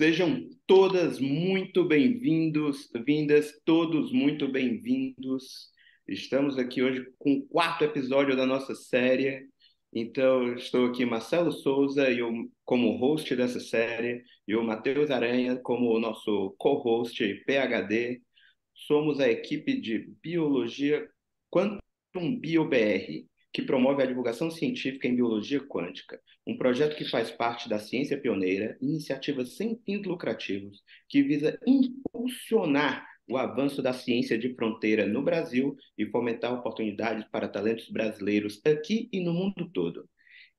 Sejam todas muito bem-vindos, vindas, todos muito bem-vindos. Estamos aqui hoje com o quarto episódio da nossa série. Então, estou aqui Marcelo Souza eu, como host dessa série, e o Matheus Aranha como nosso co-host e PhD. Somos a equipe de Biologia Quantum BioBR, que promove a divulgação científica em biologia quântica, um projeto que faz parte da Ciência Pioneira, iniciativa sem fins lucrativos, que visa impulsionar o avanço da ciência de fronteira no Brasil e fomentar oportunidades para talentos brasileiros aqui e no mundo todo.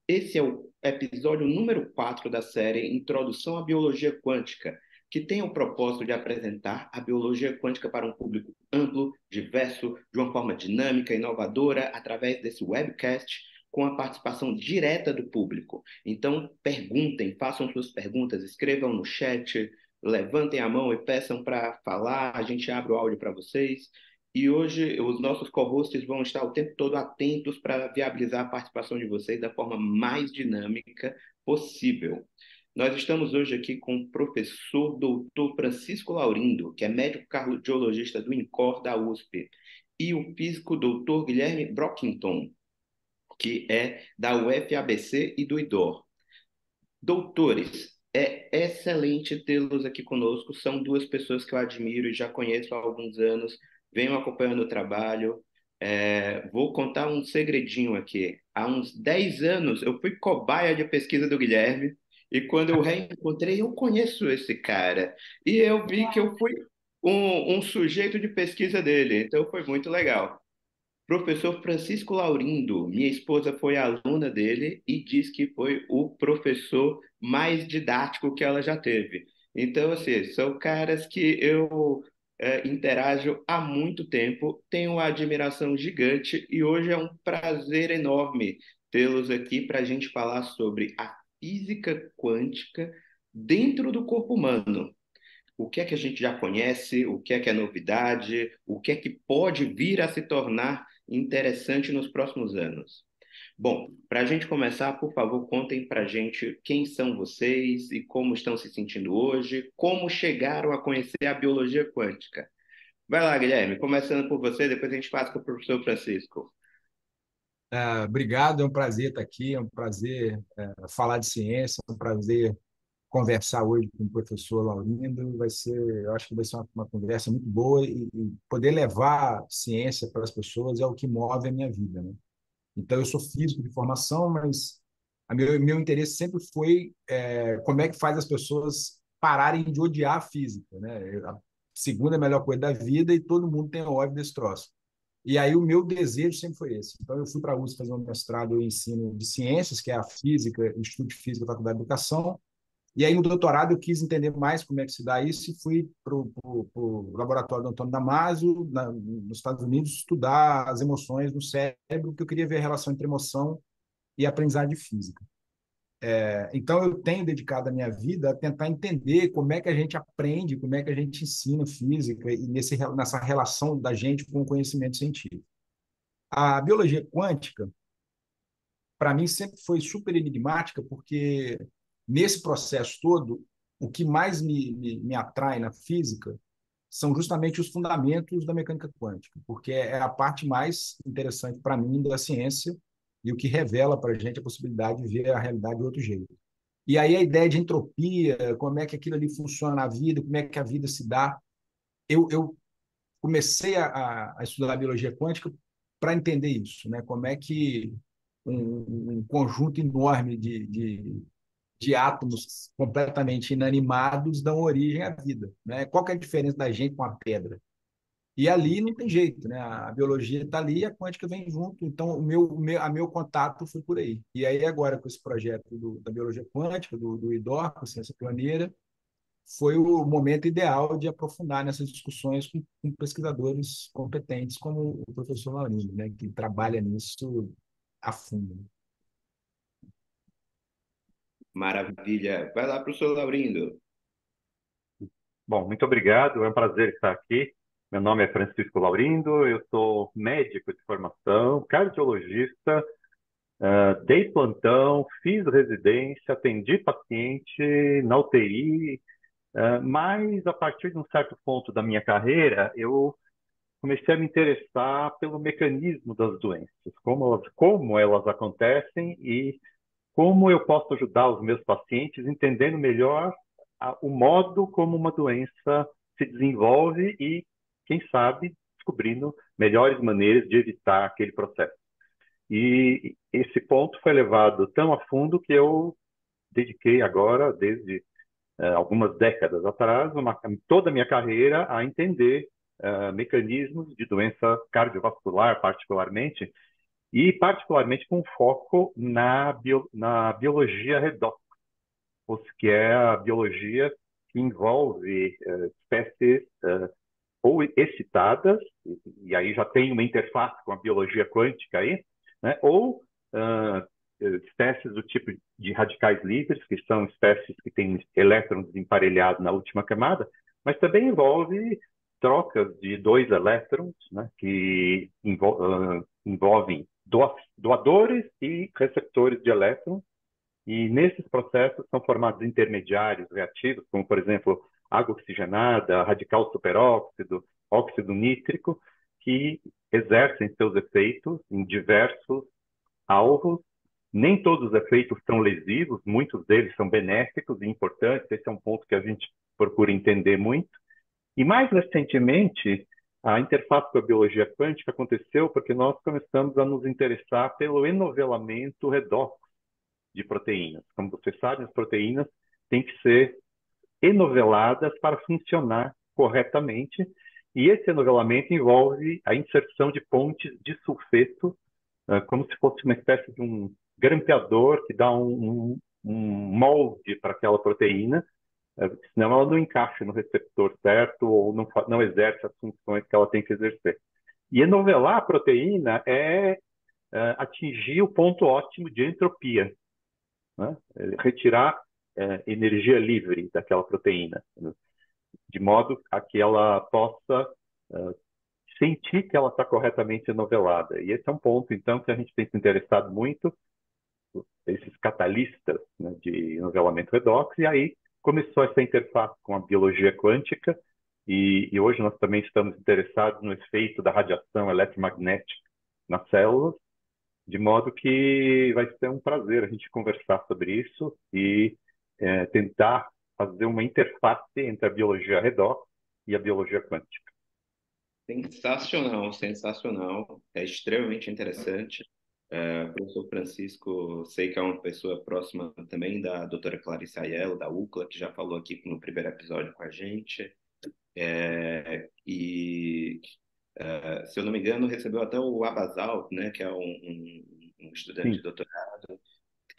Esse é o episódio número 4 da série Introdução à Biologia Quântica, que tem o propósito de apresentar a biologia quântica para um público amplo, diverso, de uma forma dinâmica, inovadora, através desse webcast, com a participação direta do público. Então, perguntem, façam suas perguntas, escrevam no chat, levantem a mão e peçam para falar, a gente abre o áudio para vocês. E hoje os nossos co-hosts vão estar o tempo todo atentos para viabilizar a participação de vocês da forma mais dinâmica possível. Nós estamos hoje aqui com o professor doutor Francisco Laurindo, que é médico cardiologista do INCOR da USP, e o físico doutor Guilherme Brockington, que é da UFABC e do IDOR. Doutores, é excelente tê-los aqui conosco. São duas pessoas que eu admiro e já conheço há alguns anos, venho acompanhando o trabalho. É, vou contar um segredinho aqui. Há uns 10 anos eu fui cobaia de pesquisa do Guilherme e quando eu reencontrei, eu conheço esse cara. E eu vi que eu fui um, um sujeito de pesquisa dele. Então foi muito legal. Professor Francisco Laurindo, minha esposa foi aluna dele e diz que foi o professor mais didático que ela já teve. Então, assim, são caras que eu é, interajo há muito tempo, tenho uma admiração gigante e hoje é um prazer enorme tê-los aqui para a gente falar sobre a física quântica dentro do corpo humano. O que é que a gente já conhece, o que é que é novidade, o que é que pode vir a se tornar interessante nos próximos anos. Bom, para a gente começar, por favor, contem para a gente quem são vocês e como estão se sentindo hoje, como chegaram a conhecer a biologia quântica. Vai lá, Guilherme, começando por você, depois a gente passa para o professor Francisco. Uh, obrigado, é um prazer estar aqui, é um prazer uh, falar de ciência, é um prazer conversar hoje com o professor Laurindo. Vai ser, eu acho que vai ser uma, uma conversa muito boa e, e, poder levar ciência para as pessoas é o que move a minha vida, né? Então, eu sou físico de formação, mas meu, meu interesse sempre foi é, como é que faz as pessoas pararem de odiar a física, né? A segunda melhor coisa da vida e todo mundo tem ódio desse troço. E aí o meu desejo sempre foi esse. Então eu fui para a USP fazer um mestrado em ensino de ciências, que é a física, Instituto de Física da Faculdade de Educação. E aí no doutorado eu quis entender mais como é que se dá isso e fui para o laboratório do Antônio Damasio, na, nos Estados Unidos, estudar as emoções no cérebro, porque eu queria ver a relação entre emoção e aprendizagem física. É, então, eu tenho dedicado a minha vida a tentar entender como é que a gente aprende, como é que a gente ensina física e nesse, nessa relação da gente com o conhecimento científico. A biologia quântica, para mim, sempre foi super enigmática, porque nesse processo todo, o que mais me, me, me atrai na física são justamente os fundamentos da mecânica quântica, porque é a parte mais interessante para mim da ciência e o que revela para a gente a possibilidade de ver a realidade de outro jeito. E aí a ideia de entropia, como é que aquilo ali funciona na vida, como é que a vida se dá. Eu, eu comecei a, a estudar a biologia quântica para entender isso, né? Como é que um, um conjunto enorme de, de, de, átomos completamente inanimados dão origem à vida, né? Qual é a diferença da gente com a pedra? E ali não tem jeito, né? A biologia está ali e a quântica vem junto. Então, o meu, o meu, a meu contato foi por aí. E aí, agora, com esse projeto do, da biologia quântica, do, do IDOR, com Ciência Pioneira, foi o momento ideal de aprofundar nessas discussões com, com pesquisadores competentes, como o professor Laurindo, né? Que trabalha nisso a fundo. Maravilha. Vai lá, professor Laurindo. Bom, muito obrigado. É um prazer estar aqui. Meu nome é Francisco Laurindo, eu sou médico de formação, cardiologista, uh, dei plantão, fiz residência, atendi paciente na UTI, Uh, mas, a partir de um certo ponto da minha carreira, eu comecei a me interessar pelo mecanismo das doenças, como elas, como elas acontecem e como eu posso ajudar os meus pacientes entendendo melhor a, o modo como uma doença se desenvolve e, quem sabe, descobrindo melhores maneiras de evitar aquele processo. E esse ponto foi levado tão a fundo que eu dediquei agora, desde uh, algumas décadas atrás, uma, toda a minha carreira a entender uh, mecanismos de doença cardiovascular, particularmente, e particularmente com foco na, bio, na biologia redox, que é a biologia que envolve uh, espécies ou excitadas, e, aí já tem uma interface com a biologia quântica aí, né? ou espécies do tipo de radicais livres, que são espécies que têm elétrons emparelhados na última camada, mas também envolve trocas de dois elétrons, né, que uh, envolvem doadores e receptores de elétrons, e nesses processos são formados intermediários reativos, como, por exemplo, água oxigenada, radical superóxido, óxido nítrico, que exercem seus efeitos em diversos alvos. Nem todos os efeitos são lesivos, muitos deles são benéficos e importantes, esse é um ponto que a gente procura entender muito. E mais recentemente, a interface com a biologia quântica aconteceu porque nós começamos a nos interessar pelo enovelamento redox de proteínas. Como você sabe, as proteínas têm que ser enoveladas para funcionar corretamente, e esse enovelamento envolve a inserção de pontes de sulfeto, ah, como se fosse uma espécie de um grampeador que dá um, um, molde para aquela proteína, é, senão ela não encaixa no receptor certo ou não, não exerce as funções que ela tem que exercer. E enovelar a proteína é, é atingir o ponto ótimo de entropia, né? é retirar é, energia livre daquela proteína, né? de modo a que ela possa é, sentir que ela está corretamente enovelada. E esse é um ponto, então, que a gente tem se interessado muito, esses catalistas né, de enovelamento redox, e aí começou essa interface com a biologia quântica e, e, hoje nós também estamos interessados no efeito da radiação eletromagnética nas células, de modo que vai ser um prazer a gente conversar sobre isso e é, tentar fazer uma interface entre a biologia redox e a biologia quântica. Sensacional, sensacional. É extremamente interessante. É, o professor Francisco, sei que é uma pessoa próxima também da doutora Clarice Aiello, da UCLA, que já falou aqui no primeiro episódio com a gente. É, e, é, se eu não me engano, recebeu até o Abasal, né, que é um, um, um estudante Sim. de doutorado,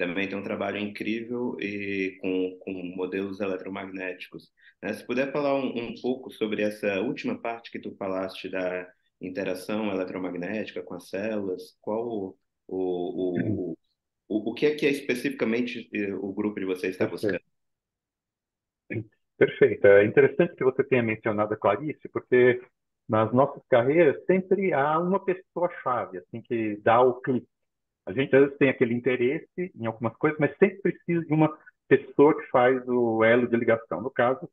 também tem um trabalho incrível e com, com modelos eletromagnéticos. Né? Se puder falar um, um pouco sobre essa última parte que tu falaste da interação eletromagnética com as células, qual o, o, o, o que é que é especificamente eh, o grupo de vocês está buscando? Perfeito. É interessante que você tenha mencionado a Clarice, porque nas nossas carreiras sempre há uma pessoa-chave, assim, que dá o clique. A gente às vezes tem aquele interesse em algumas coisas, mas sempre precisa de uma pessoa que faz o elo de ligação. No caso,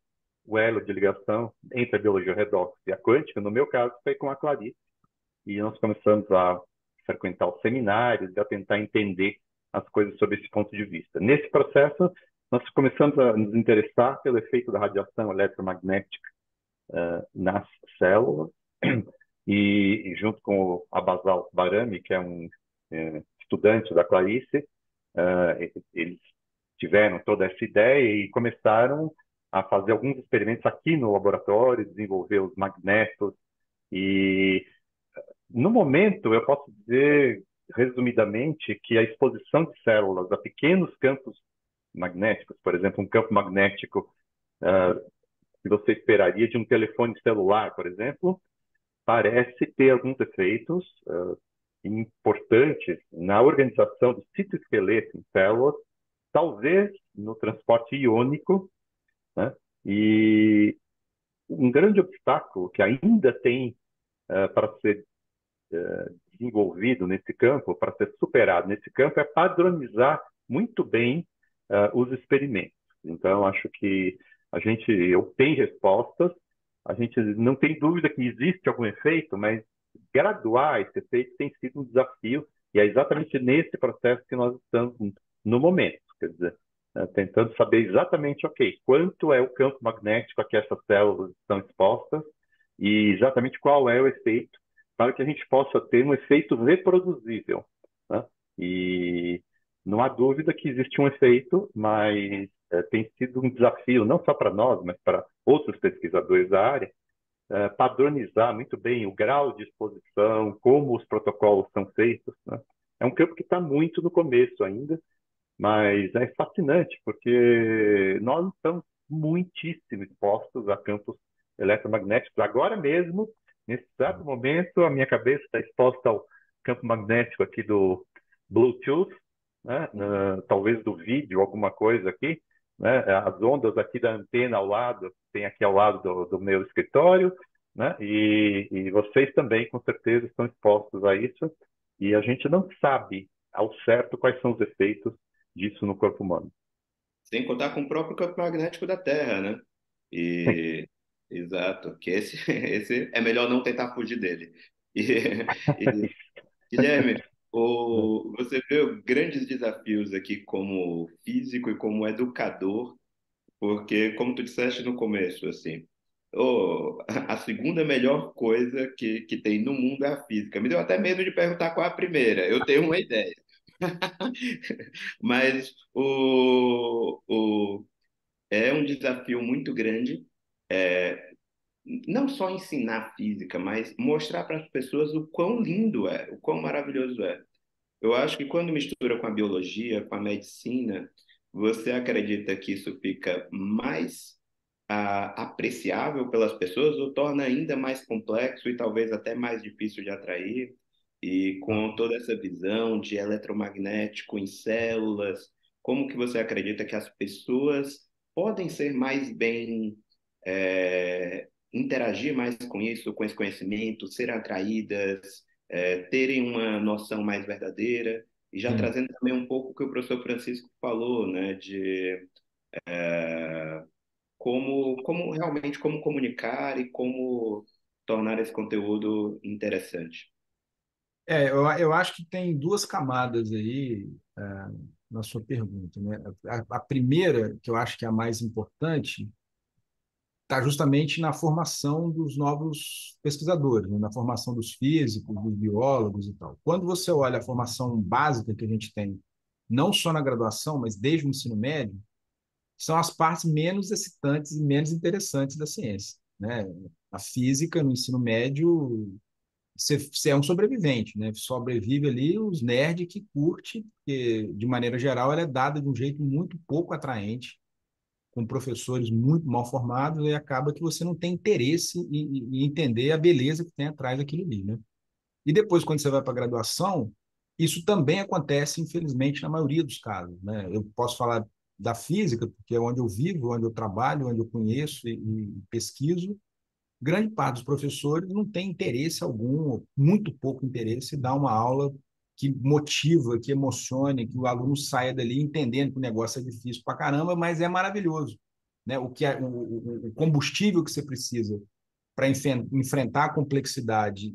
o elo de ligação entre a biologia redox e a quântica, no meu caso, foi com a Clarice. E nós começamos a frequentar os seminários, a tentar entender as coisas sob esse ponto de vista. Nesse processo, nós começamos a nos interessar pelo efeito da radiação eletromagnética uh, nas células, e, e, junto com o Abasal Barami, que é um estudante da Clarice, uh, eles tiveram toda essa ideia e começaram a fazer alguns experimentos aqui no laboratório, desenvolver os magnetos e no momento, eu posso dizer, resumidamente, que a exposição de células a pequenos campos magnéticos, por exemplo, um campo magnético uh, que você esperaria de um telefone celular, por exemplo, parece ter alguns efeitos uh, importantes na organização do citoesqueleto em células, talvez no transporte iônico, né? e um grande obstáculo que ainda tem uh, para ser eh, desenvolvido nesse campo, para ser superado nesse campo, é padronizar muito bem uh, os experimentos. Então, acho que a gente obtém respostas, a gente não tem dúvida que existe algum efeito, mas graduar esse efeito tem sido um desafio, e é exatamente nesse processo que nós estamos no momento, quer dizer, né, tentando saber exatamente, ok, quanto é o campo magnético a que essas células estão expostas e exatamente qual é o efeito para que a gente possa ter um efeito reproduzível. Né? E não há dúvida que existe um efeito, mas é, tem sido um desafio, não só para nós, mas para outros pesquisadores da área, é, padronizar muito bem o grau de exposição, como os protocolos são feitos. Né? É um campo que está muito no começo ainda, mas é fascinante, porque nós estamos muitíssimo expostos a campos eletromagnéticos. Agora mesmo, nesse exato momento, a minha cabeça está exposta ao campo magnético aqui do Bluetooth, né? Uh, talvez do vídeo, alguma coisa aqui, né? As ondas aqui da antena ao lado, tem aqui ao lado do, do meu escritório, né? E, e vocês também, com certeza, estão expostos a isso. E a gente não sabe ao certo quais são os efeitos disso no corpo humano. Sem contar com o próprio campo magnético da Terra, né? E exato, que esse, esse é melhor não tentar fugir dele. E, e, Guilherme, o, você vê grandes desafios aqui como físico e como educador, porque, como tu disseste no começo, assim, oh, a segunda melhor coisa que, que tem no mundo é a física. Me deu até medo de perguntar qual é a primeira. Eu tenho uma ideia. Mas o, o, é um desafio muito grande, é, não só ensinar física, mas mostrar para as pessoas o quão lindo é, o quão maravilhoso é. Eu acho que quando mistura com a biologia, com a medicina, você acredita que isso fica mais ah, apreciável pelas pessoas ou torna ainda mais complexo e talvez até mais difícil de atrair? E com toda essa visão de eletromagnético em células, como que você acredita que as pessoas podem ser mais bem, é, interagir mais com isso, com esse conhecimento, ser atraídas, é, terem uma noção mais verdadeira? E já hum. trazendo também um pouco o que o professor Francisco falou, né, de é, como, como realmente como comunicar e como tornar esse conteúdo interessante. É, eu, eu acho que tem duas camadas aí é, na sua pergunta. Né? A, a, primeira, que eu acho que é a mais importante, está justamente na formação dos novos pesquisadores, né? na formação dos físicos, dos biólogos e tal. Quando você olha a formação básica que a gente tem, não só na graduação, mas desde o ensino médio, são as partes menos excitantes e menos interessantes da ciência. Né? A física no ensino médio você, você é um sobrevivente, né? Sobrevive ali os nerds que curte, porque, de maneira geral, ela é dada de um jeito muito pouco atraente, com professores muito mal formados, e acaba que você não tem interesse em, em entender a beleza que tem atrás daquilo ali, né? E depois, quando você vai para a graduação, isso também acontece, infelizmente, na maioria dos casos, né? Eu posso falar da física, porque é onde eu vivo, onde eu trabalho, onde eu conheço e, e pesquiso, grande parte dos professores não tem interesse algum, muito pouco interesse, em dar uma aula que motiva, que emocione, que o aluno saia dali entendendo que o negócio é difícil para caramba, mas é maravilhoso. Né? O, que é, o, o combustível que você precisa para enfrentar a complexidade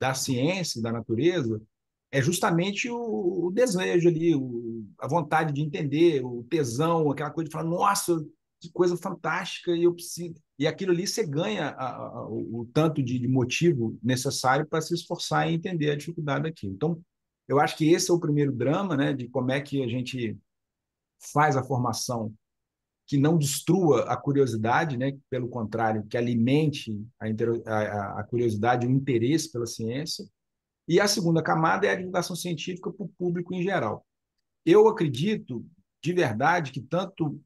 da ciência, da natureza, é justamente o, o desejo ali, o, a vontade de entender, o tesão, aquela coisa de falar, nossa, que coisa fantástica e eu preciso. E aquilo ali você ganha a, a, o, o, tanto de, de motivo necessário para se esforçar e entender a dificuldade daquilo. Então, eu acho que esse é o primeiro drama, né, de como é que a gente faz a formação que não destrua a curiosidade, né, pelo contrário, que alimente a, a, a curiosidade o interesse pela ciência. E a segunda camada é a divulgação científica para o público em geral. Eu acredito de verdade que tanto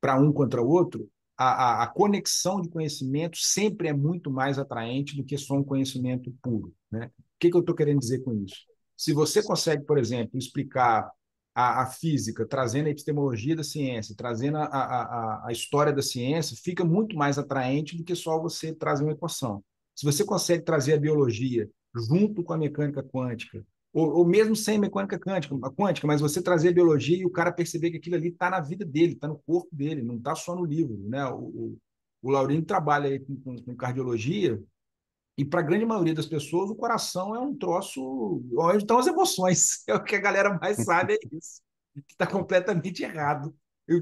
para um contra o outro, a, a, a, conexão de conhecimento sempre é muito mais atraente do que só um conhecimento puro. Né? O que, que eu estou querendo dizer com isso? Se você consegue, por exemplo, explicar a, a física, trazendo a epistemologia da ciência, trazendo a, a, a história da ciência, fica muito mais atraente do que só você trazer uma equação. Se você consegue trazer a biologia junto com a mecânica quântica, ou, ou mesmo sem mecânica quântica, mas você trazer a biologia e o cara perceber que aquilo ali está na vida dele, está no corpo dele, não está só no livro. Né? O, o, o trabalha com, com cardiologia e para a grande maioria das pessoas, o coração é um troço onde estão as emoções. É o que a galera mais sabe, é isso. Que está completamente errado.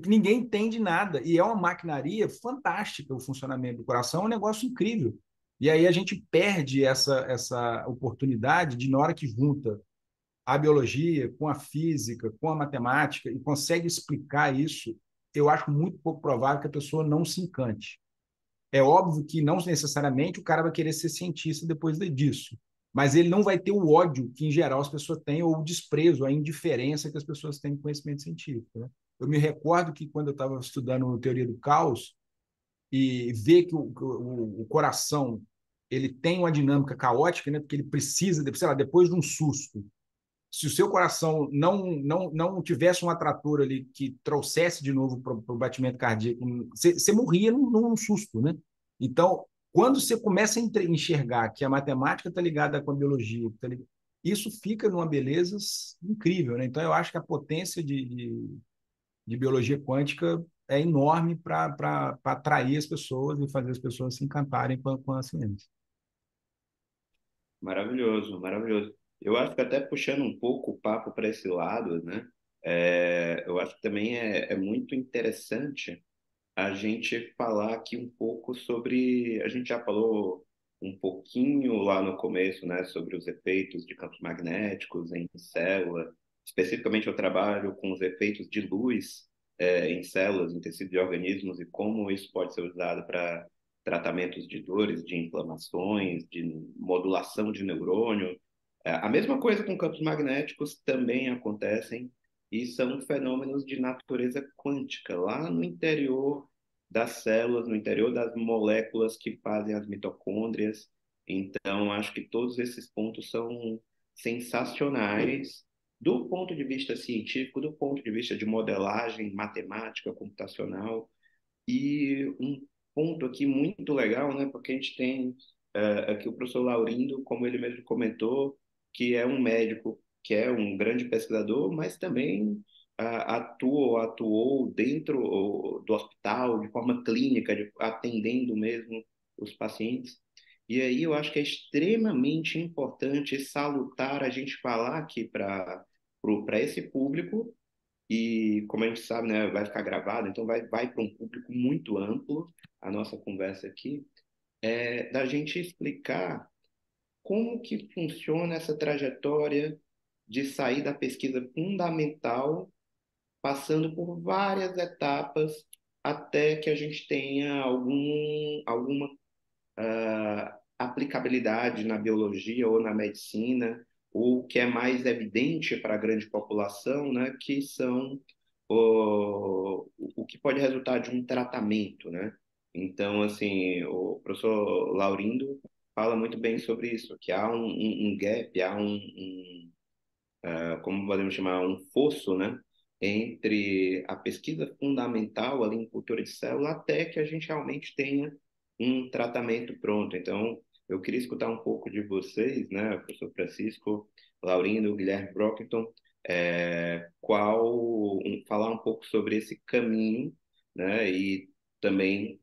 Ninguém entende nada. E é uma maquinaria fantástica o funcionamento do coração, é um negócio incrível. E aí a gente perde essa, essa oportunidade de, na hora que junta a biologia com a física, com a matemática, e consegue explicar isso, eu acho muito pouco provável que a pessoa não se encante. É óbvio que não necessariamente o cara vai querer ser cientista depois disso, mas ele não vai ter o ódio que, em geral, as pessoas têm, ou o desprezo, a indiferença que as pessoas têm com conhecimento científico. Né? Eu me recordo que, quando eu estava estudando teoria do caos, e ver que o, o, o, coração ele tem uma dinâmica caótica, né? porque ele precisa, sei lá, depois de um susto, se o seu coração não não não tivesse um atrator ali que trouxesse de novo para o batimento cardíaco, você, morria num, num, susto, né? Então, quando você começa a enxergar que a matemática está ligada com a biologia, tá ligado, isso fica numa beleza incrível, né? Então, eu acho que a potência de, de, de biologia quântica é enorme para atrair as pessoas e fazer as pessoas se encantarem com, com a ciência. Maravilhoso, maravilhoso. Eu acho que até puxando um pouco o papo para esse lado, né? É, eu acho que também é, é muito interessante a gente falar aqui um pouco sobre. A gente já falou um pouquinho lá no começo, né, sobre os efeitos de campos magnéticos em célula. Especificamente, eu trabalho com os efeitos de luz é, em células, em tecidos de organismos e como isso pode ser usado para tratamentos de dores, de inflamações, de modulação de neurônio. É, a mesma coisa com campos magnéticos também acontecem e são fenômenos de natureza quântica, lá no interior das células, no interior das moléculas que fazem as mitocôndrias. Então, acho que todos esses pontos são sensacionais do ponto de vista científico, do ponto de vista de modelagem matemática, computacional. E um ponto aqui muito legal, né, porque a gente tem uh, aqui o professor Laurindo, como ele mesmo comentou, que é um médico, que é um grande pesquisador, mas também uh, atua atuou dentro do hospital, de forma clínica, de, atendendo mesmo os pacientes. E aí eu acho que é extremamente importante salutar a gente falar aqui para esse público, e como a gente sabe, né, vai ficar gravado, então vai, vai para um público muito amplo a nossa conversa aqui, é da gente explicar como que funciona essa trajetória de sair da pesquisa fundamental, passando por várias etapas até que a gente tenha algum, alguma uh, aplicabilidade na biologia ou na medicina, ou que é mais evidente para a grande população, né, que são o, o que pode resultar de um tratamento, né? Então, assim, o professor Laurindo fala muito bem sobre isso, que há um, um, um gap, há um, um uh, como podemos chamar, um fosso, né, entre a pesquisa fundamental ali em cultura de célula até que a gente realmente tenha um tratamento pronto. Então, eu queria escutar um pouco de vocês, né, professor Francisco, Laurindo, Guilherme Brockton, é, qual, um, falar um pouco sobre esse caminho, né, e também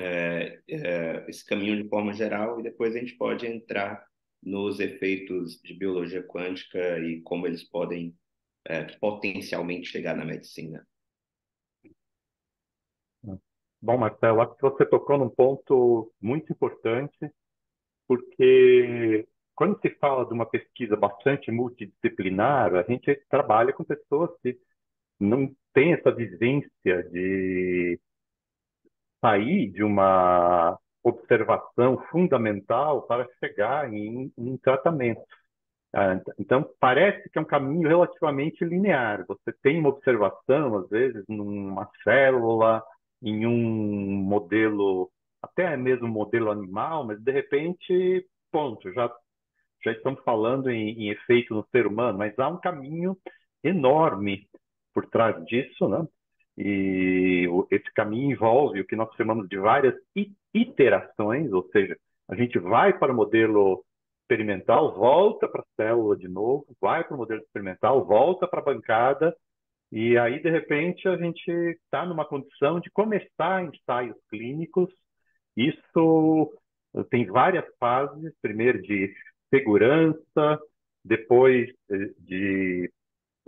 é, é, esse caminho de forma geral, e depois a gente pode entrar nos efeitos de biologia quântica e como eles podem é, potencialmente chegar na medicina. Bom, Marcelo, acho que você tocou num ponto muito importante, porque quando se fala de uma pesquisa bastante multidisciplinar, a gente trabalha com pessoas que não têm essa vivência de sair de uma observação fundamental para chegar em, em tratamento. Ah, então, parece que é um caminho relativamente linear. Você tem uma observação, às vezes, numa célula, em um modelo, até mesmo modelo animal, mas de repente, ponto, já, já estamos falando em, em efeito no ser humano, mas há um caminho enorme por trás disso, né? E esse caminho envolve o que nós chamamos de várias iterações, ou seja, a gente vai para o modelo experimental, volta para a célula de novo, vai para o modelo experimental, volta para a bancada, e aí, de repente, a gente está numa condição de começar ensaios clínicos. Isso tem várias fases, primeiro de segurança, depois de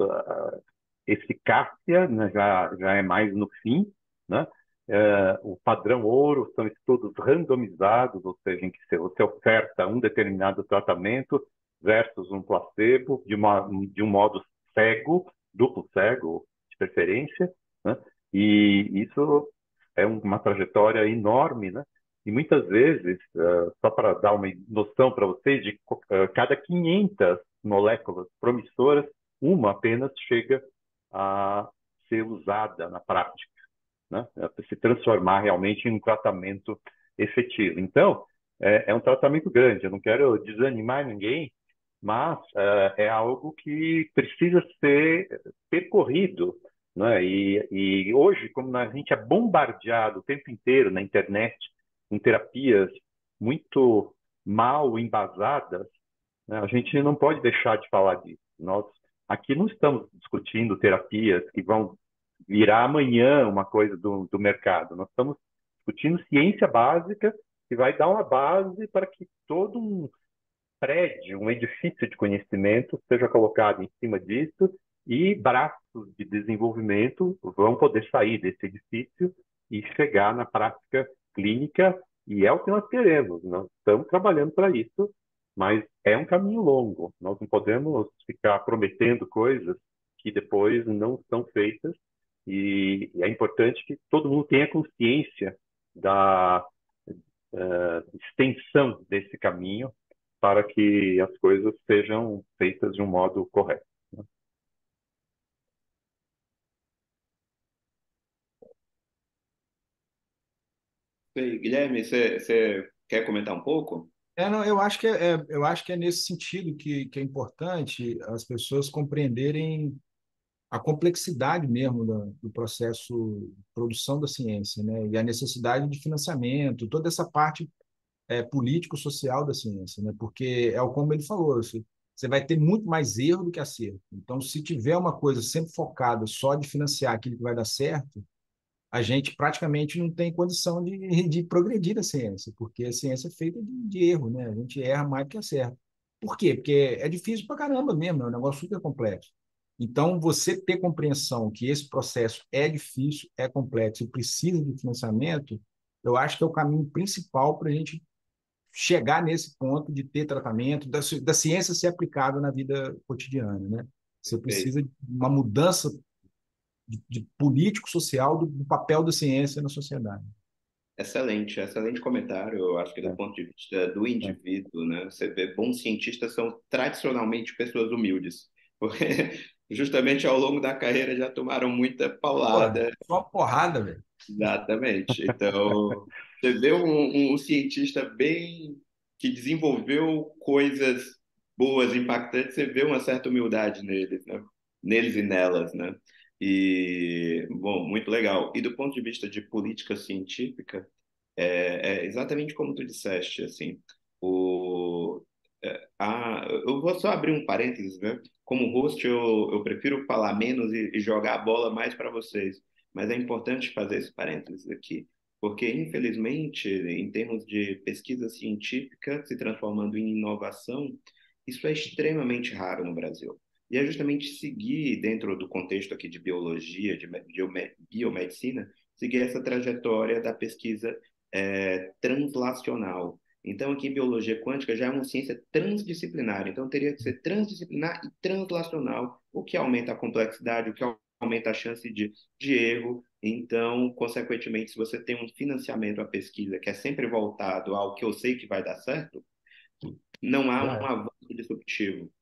uh, eficácia, né, já, já é mais no fim, né? É, o padrão ouro são estudos randomizados, ou seja, em que você oferta um determinado tratamento versus um placebo de, uma, de um modo cego, duplo cego, de preferência, né? e isso é uma trajetória enorme, né? E muitas vezes, uh, só para dar uma noção para vocês, de uh, cada 500 moléculas promissoras, uma apenas chega a ser usada na prática, né? se transformar realmente em um tratamento efetivo. Então, é, é um tratamento grande. Eu não quero desanimar ninguém, mas uh, é algo que precisa ser percorrido. Né? E, e hoje, como a gente é bombardeado o tempo inteiro na internet com terapias muito mal embasadas, né? a gente não pode deixar de falar disso. Nós aqui não estamos discutindo terapias que vão virar amanhã uma coisa do, do mercado. Nós estamos discutindo ciência básica que vai dar uma base para que todo um prédio, um edifício de conhecimento seja colocado em cima disso e braços de desenvolvimento vão poder sair desse edifício e chegar na prática clínica e é o que nós queremos. Nós estamos trabalhando para isso mas é um caminho longo. Nós não podemos ficar prometendo coisas que depois não são feitas e é importante que todo mundo tenha consciência da uh, extensão desse caminho para que as coisas sejam feitas de um modo correto. Né? Guilherme, você, quer comentar um pouco? É, não, eu acho que é, é, eu acho que é nesse sentido que, que é importante as pessoas compreenderem a complexidade mesmo do, do processo de produção da ciência, né? E a necessidade de financiamento, toda essa parte é, político-social da ciência, né? Porque é o como ele falou, você, você vai ter muito mais erro do que acerto. Então, se tiver uma coisa sempre focada só de financiar aquilo que vai dar certo, a gente praticamente não tem condição de, de progredir na ciência, porque a ciência é feita de, de erro, né? A gente erra mais do que acerta. Por quê? Porque é difícil para caramba mesmo, é um negócio super complexo. Então, você ter compreensão que esse processo é difícil, é complexo e precisa de financiamento, eu acho que é o caminho principal para a gente chegar nesse ponto de ter tratamento, da, da ciência ser aplicada na vida cotidiana, né? Você precisa de uma mudança de, de político-social do, do, papel da ciência na sociedade. Excelente, excelente comentário. Eu acho que do é. ponto de vista do indivíduo, né, você vê bons cientistas são tradicionalmente pessoas humildes, porque justamente ao longo da carreira já tomaram muita paulada. Só porrada, velho. Exatamente. Então, você vê um, um, um cientista bem que desenvolveu coisas boas, impactantes, você vê uma certa humildade neles, né? neles e nelas, né? E, bom, muito legal. E do ponto de vista de política científica, é, é exatamente como tu disseste, assim, o, é, a, eu vou só abrir um parênteses, né? Como host, eu, eu prefiro falar menos e, e jogar a bola mais para vocês, mas é importante fazer esse parênteses aqui, porque, infelizmente, em termos de pesquisa científica se transformando em inovação, isso é extremamente raro no Brasil. E é justamente seguir, dentro do contexto aqui de biologia, de biomedicina, seguir essa trajetória da pesquisa é, translacional. Então, aqui em biologia quântica já é uma ciência transdisciplinar, então teria que ser transdisciplinar e translacional, o que aumenta a complexidade, o que aumenta a chance de, de erro. Então, consequentemente, se você tem um financiamento à pesquisa que é sempre voltado ao que eu sei que vai dar certo, não há um avanço disruptivo.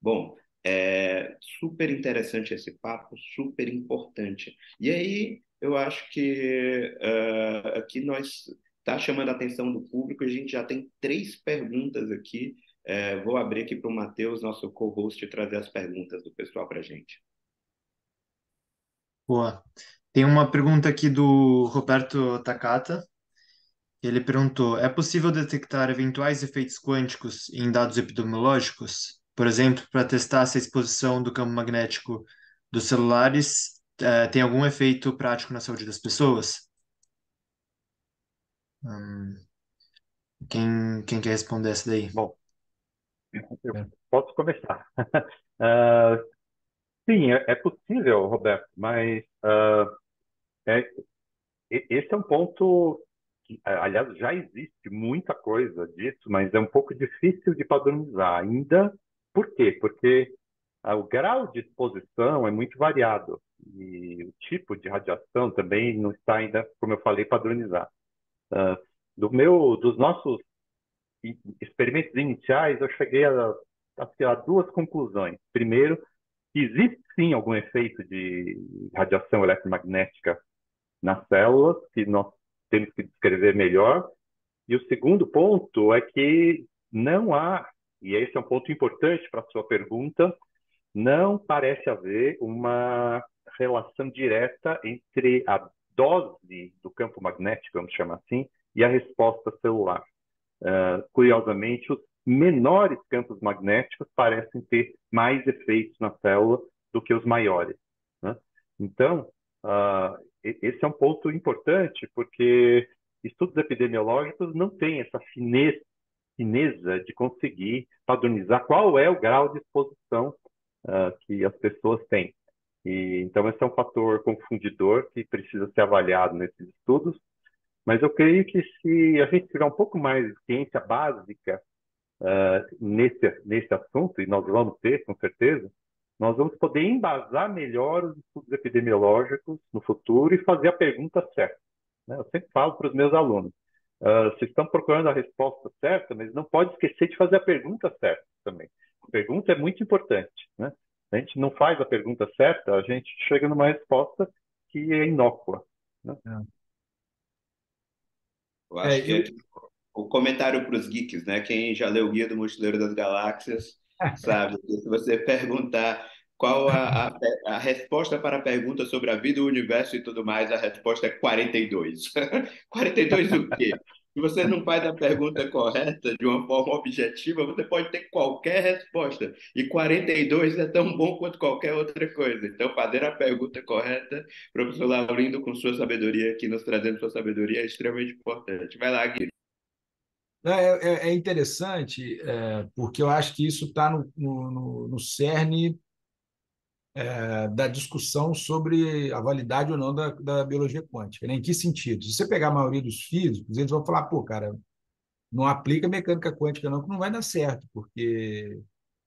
Bom, é super interessante esse papo, super importante. E aí, eu acho que uh, aqui nós está chamando a atenção do público. A gente já tem três perguntas aqui. É, vou abrir aqui para o Matheus, nosso co-host, trazer as perguntas do pessoal para a gente. Boa. Tem uma pergunta aqui do Roberto Takata. Ele perguntou: é possível detectar eventuais efeitos quânticos em dados epidemiológicos? Por exemplo, para testar se a exposição do campo magnético dos celulares uh, tem algum efeito prático na saúde das pessoas? Hum, quem, quem quer responder essa daí? Bom, eu é. posso começar. uh, sim, é, é, possível, Roberto, mas uh, é, esse é um ponto que, aliás, já existe muita coisa disso, mas é um pouco difícil de padronizar ainda. Por quê? Porque o grau de exposição é muito variado e o tipo de radiação também não está ainda, como eu falei, padronizado. Uh, do meu, dos nossos experimentos iniciais, eu cheguei a, a, a duas conclusões. Primeiro, existe sim algum efeito de radiação eletromagnética nas células, que nós temos que descrever melhor. E o segundo ponto é que não há, e esse é um ponto importante para a sua pergunta, não parece haver uma relação direta entre a dose do campo magnético, vamos chamar assim, e a resposta celular. Uh, curiosamente, os menores campos magnéticos parecem ter mais efeitos na célula do que os maiores. Né? Então, uh, esse é um ponto importante, porque estudos epidemiológicos não têm essa fineza, fineza de conseguir padronizar qual é o grau de exposição uh, que as pessoas têm. E, então, esse é um fator confundidor que precisa ser avaliado nesses estudos. Mas eu creio que se a gente tiver um pouco mais de ciência básica uh, nesse, nesse assunto, e nós vamos ter, com certeza, nós vamos poder embasar melhor os estudos epidemiológicos no futuro e fazer a pergunta certa. Né? Eu sempre falo para os meus alunos, uh, vocês estão procurando a resposta certa, mas não pode esquecer de fazer a pergunta certa também. A pergunta é muito importante. Né? a gente não faz a pergunta certa, a gente chega numa resposta que é inócua. Né? É. Eu acho é, que eu... o comentário para os geeks, né? Quem já leu o Guia do Mochileiro das Galáxias sabe que se você perguntar qual a, a, a, resposta para a pergunta sobre a vida, o universo e tudo mais, a resposta é 42. 42 o quê? Se você não faz a pergunta correta de uma forma objetiva, você pode ter qualquer resposta. E 42 é tão bom quanto qualquer outra coisa. Então, fazer a pergunta correta, professor Laurindo, com sua sabedoria aqui, nos trazendo sua sabedoria, é extremamente importante. Vai lá, Guilherme. É, é, é interessante, é, porque eu acho que isso está no, no, no cerne é, da discussão sobre a validade ou não da, da biologia quântica. Né? Em que sentido? Se você pegar a maioria dos físicos, eles vão falar, pô, cara, não aplica mecânica quântica não, que não vai dar certo, porque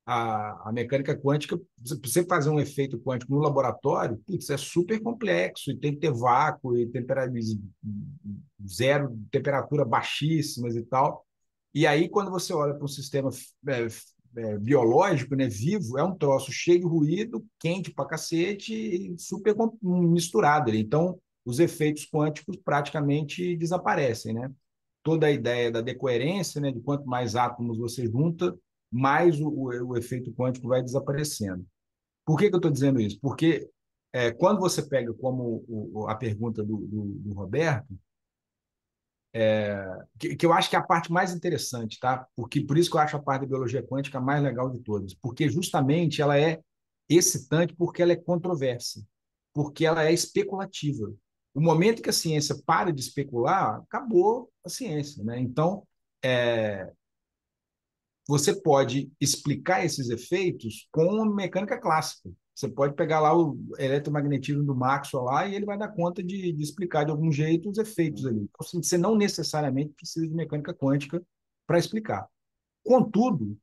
a, a mecânica quântica, você fazer um efeito quântico no laboratório, putz, é super complexo, e tem que ter vácuo, e temperatura, zero, temperatura baixíssimas e tal. E aí, quando você olha para um sistema é, biológico, né, vivo, é um troço cheio de ruído, quente pra cacete super misturado. Então, os efeitos quânticos praticamente desaparecem, né? Toda a ideia da decoerência, né, de quanto mais átomos você junta, mais o, o, o efeito quântico vai desaparecendo. Por que, que eu estou dizendo isso? Porque é, quando você pega como o, a pergunta do, do, do Roberto, é, que, que, eu acho que é a parte mais interessante, tá? Porque por isso que eu acho a parte da biologia quântica mais legal de todas, porque justamente ela é excitante porque ela é controversa, porque ela é especulativa. O momento que a ciência para de especular, acabou a ciência, né? Então, é, você pode explicar esses efeitos com mecânica clássica. Você pode pegar lá o eletromagnetismo do Maxwell lá e ele vai dar conta de, de explicar de algum jeito os efeitos ali. Então, assim, você não necessariamente precisa de mecânica quântica para explicar. Contudo,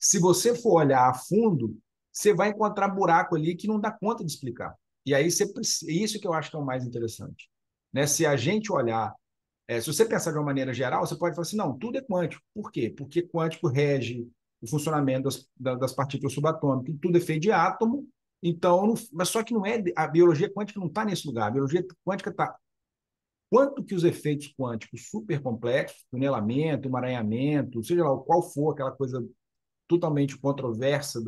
se você for olhar a fundo, você vai encontrar buraco ali que não dá conta de explicar. E aí você isso que eu acho que é o mais interessante. Né? Se a gente olhar, é, se você pensar de uma maneira geral, você pode falar assim, não, tudo é quântico. Por quê? Porque quântico rege o funcionamento das, das partículas subatômicas. Tudo é feito de átomo, então, mas só que não é a biologia quântica não está nesse lugar. A biologia quântica está quanto que os efeitos quânticos super complexos, tunelamento, emaranhamento, seja lá qual for aquela coisa totalmente controversa,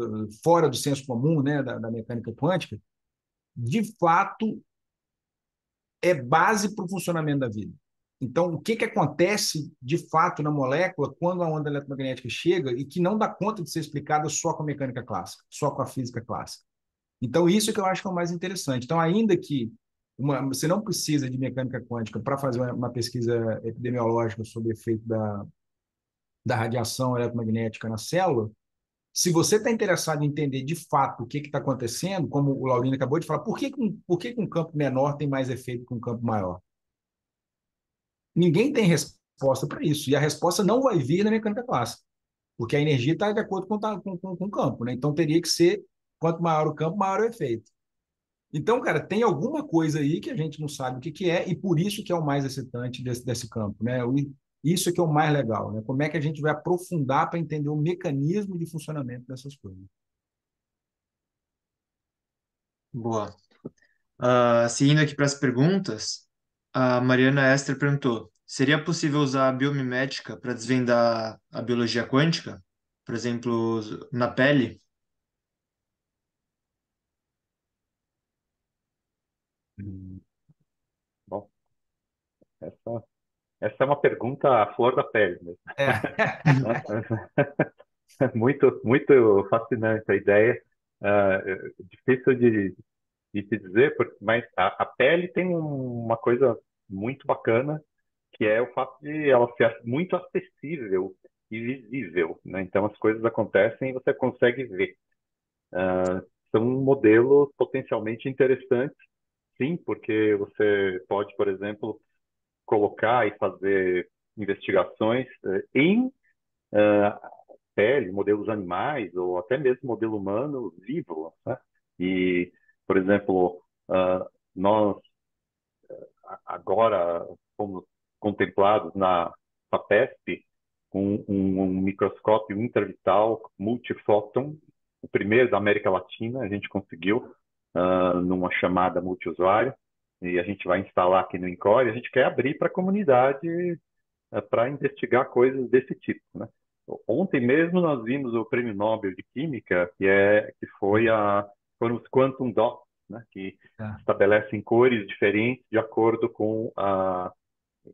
fora do senso comum, né, da, da mecânica quântica, de fato é base para o funcionamento da vida. Então, o que, que acontece de fato na molécula quando a onda eletromagnética chega e que não dá conta de ser explicada só com a mecânica clássica, só com a física clássica. Então, isso que eu acho que é o mais interessante. Então, ainda que uma, você não precisa de mecânica quântica para fazer uma, pesquisa epidemiológica sobre o efeito da, da radiação eletromagnética na célula, se você está interessado em entender de fato o que está acontecendo, como o Laurino acabou de falar, por que, por que um campo menor tem mais efeito que um campo maior? Ninguém tem resposta para isso. E a resposta não vai vir na mecânica clássica, porque a energia está de acordo com, com, com, com o campo. Né? Então teria que ser, quanto maior o campo, maior o efeito. Então, cara, tem alguma coisa aí que a gente não sabe o que, que é, e por isso que é o mais excitante desse, desse campo. Né? Isso que é o mais legal. Né? Como é que a gente vai aprofundar para entender o mecanismo de funcionamento dessas coisas. Boa. Uh, seguindo aqui para as perguntas, a Mariana Esther perguntou: seria possível usar a biomimética para desvendar a biologia quântica? Por exemplo, na pele? Bom, essa, essa é uma pergunta à flor da pele mesmo. É. muito, muito fascinante a ideia. Uh, difícil de, de se dizer, porque, mas a, a pele tem uma coisa muito bacana, que é o fato de ela ser muito acessível e visível. Né? Então as coisas acontecem e você consegue ver. Uh, são modelos potencialmente interessantes sim, porque você pode, por exemplo, colocar e fazer investigações uh, em uh, pele, modelos animais ou até mesmo modelo humano vivo. Né? E, por exemplo, uh, nós agora fomos contemplados na FAPESP com um, um, microscópio intervital multifóton, o primeiro da América Latina, a gente conseguiu uh, numa chamada multiusuário, e a gente vai instalar aqui no Encore, a gente quer abrir para a comunidade uh, para investigar coisas desse tipo, né? Ontem mesmo nós vimos o Prêmio Nobel de Química, que é que foi a foram os quantum dots, né, que é. estabelecem cores diferentes de acordo com a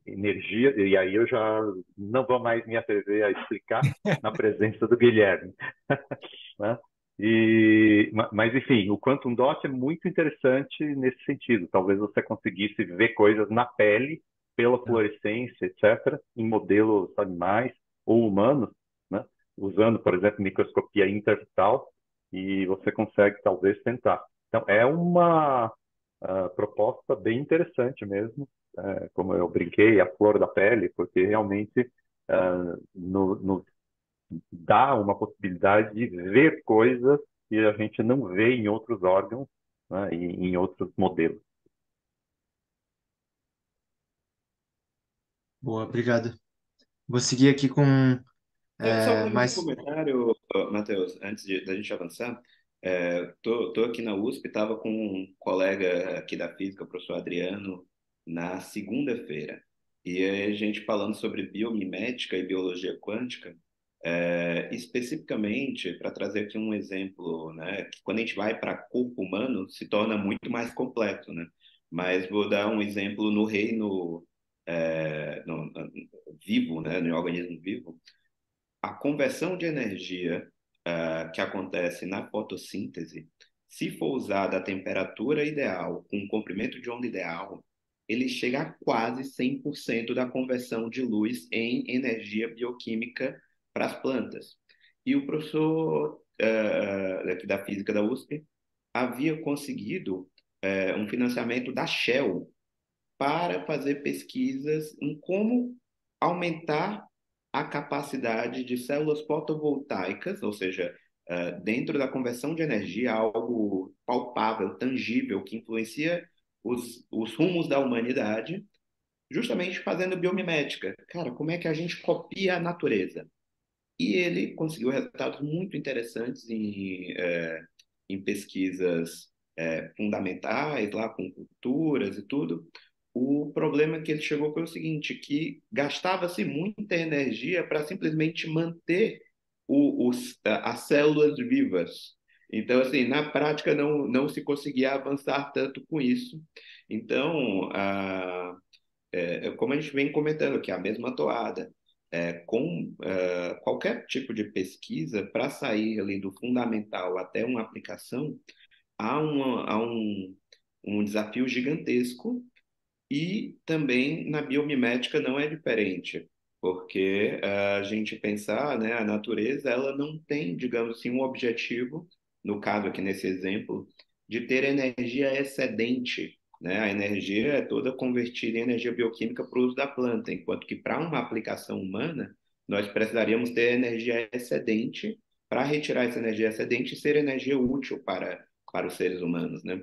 energia, e aí eu já não vou mais me atrever a explicar na presença do Guilherme. né? E, mas, enfim, o Quantum Dot é muito interessante nesse sentido. Talvez você conseguisse ver coisas na pele, pela tá. fluorescência, etc., em modelos animais ou humanos, né? usando, por exemplo, microscopia intervital, e você consegue, talvez, tentar. Então, é uma uh, proposta bem interessante mesmo, uh, como eu brinquei, a flor da pele, porque realmente uh, no, no dá uma possibilidade de ver coisas que a gente não vê em outros órgãos né, e em outros modelos. Boa, obrigado. Vou seguir aqui com é, só mais um comentário, Matheus, antes da gente avançar. É, tô, tô aqui na USP, estava com um colega aqui da física, o professor Adriano, na segunda-feira. E a gente falando sobre biomimética e biologia quântica, é, especificamente, para trazer aqui um exemplo, né, que quando a gente vai para corpo humano, se torna muito mais complexo, né? Mas vou dar um exemplo no reino é, no, no, vivo, né, no organismo vivo. A conversão de energia uh, que acontece na fotossíntese, se for usada a temperatura ideal, com o comprimento de onda ideal, ele chega a quase 100% da conversão de luz em energia bioquímica para as plantas. E o professor uh, da física da USP havia conseguido uh, um financiamento da Shell para fazer pesquisas em como aumentar a capacidade de células fotovoltaicas, ou seja, uh, dentro da conversão de energia, algo palpável, tangível, que influencia os, os rumos da humanidade, justamente fazendo biomimética. Cara, como é que a gente copia a natureza? E ele conseguiu resultados muito interessantes em, é, em pesquisas é, fundamentais, lá com culturas e tudo. O problema que ele chegou foi o seguinte, que gastava-se muita energia para simplesmente manter o, os, as células vivas. Então, assim, na prática não, não se conseguia avançar tanto com isso. Então, a, é, como a gente vem comentando, que é a mesma toada, é, com é, qualquer tipo de pesquisa, para sair ali do fundamental até uma aplicação, há, uma, há um, um desafio gigantesco e também na biomimética não é diferente, porque a gente pensar, né, a natureza, ela não tem, digamos assim, um objetivo, no caso aqui nesse exemplo, de ter energia excedente. Né? A energia é toda convertida em energia bioquímica para o uso da planta, enquanto que para uma aplicação humana, nós precisaríamos ter energia excedente para retirar essa energia excedente e ser energia útil para, para os seres humanos. Né?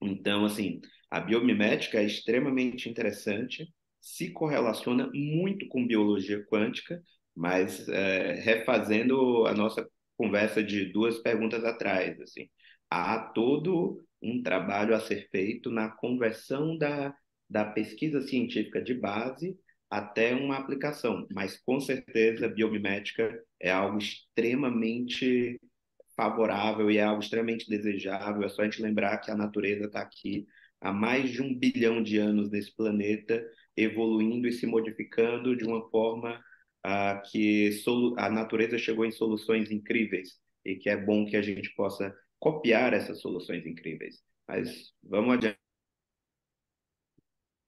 Então, assim, a biomimética é extremamente interessante, se correlaciona muito com biologia quântica, mas é, refazendo a nossa conversa de duas perguntas atrás, assim, há todo um trabalho a ser feito na conversão da, da pesquisa científica de base até uma aplicação, mas com certeza a biomimética é algo extremamente favorável e é algo extremamente desejável. É só a gente lembrar que a natureza está aqui há mais de um bilhão de anos nesse planeta, evoluindo e se modificando de uma forma ah, que a natureza chegou em soluções incríveis e que é bom que a gente possa copiar essas soluções incríveis. Mas vamos adiante.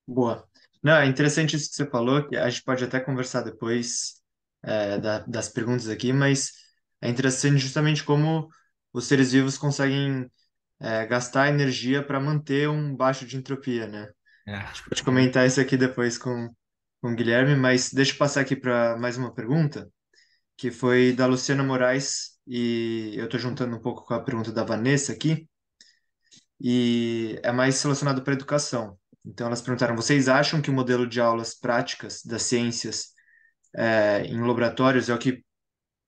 Boa. Não, é interessante isso que você falou, que a gente pode até conversar depois é, da, das perguntas aqui, mas é interessante justamente como os seres vivos conseguem é, gastar energia para manter um baixo de entropia, né? É. A gente pode comentar isso aqui depois com, com o Guilherme, mas deixa eu passar aqui para mais uma pergunta, que foi da Luciana Moraes, e eu estou juntando um pouco com a pergunta da Vanessa aqui, e é mais relacionado para a educação. Então, elas perguntaram: vocês acham que o modelo de aulas práticas das ciências é, em laboratórios é o que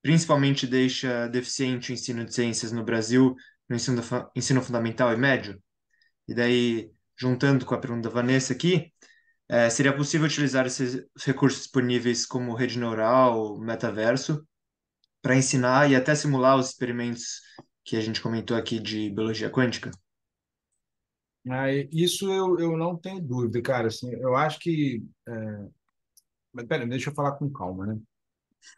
principalmente deixa deficiente o ensino de ciências no Brasil no ensino, ensino fundamental e médio? E daí, juntando com a pergunta da Vanessa aqui, é, seria possível utilizar esses recursos disponíveis como rede neural, metaverso, para ensinar e até simular os experimentos que a gente comentou aqui de biologia quântica? Ah, isso eu, eu não tenho dúvida, cara. Assim, eu acho que. É... Mas pera, deixa eu falar com calma, né?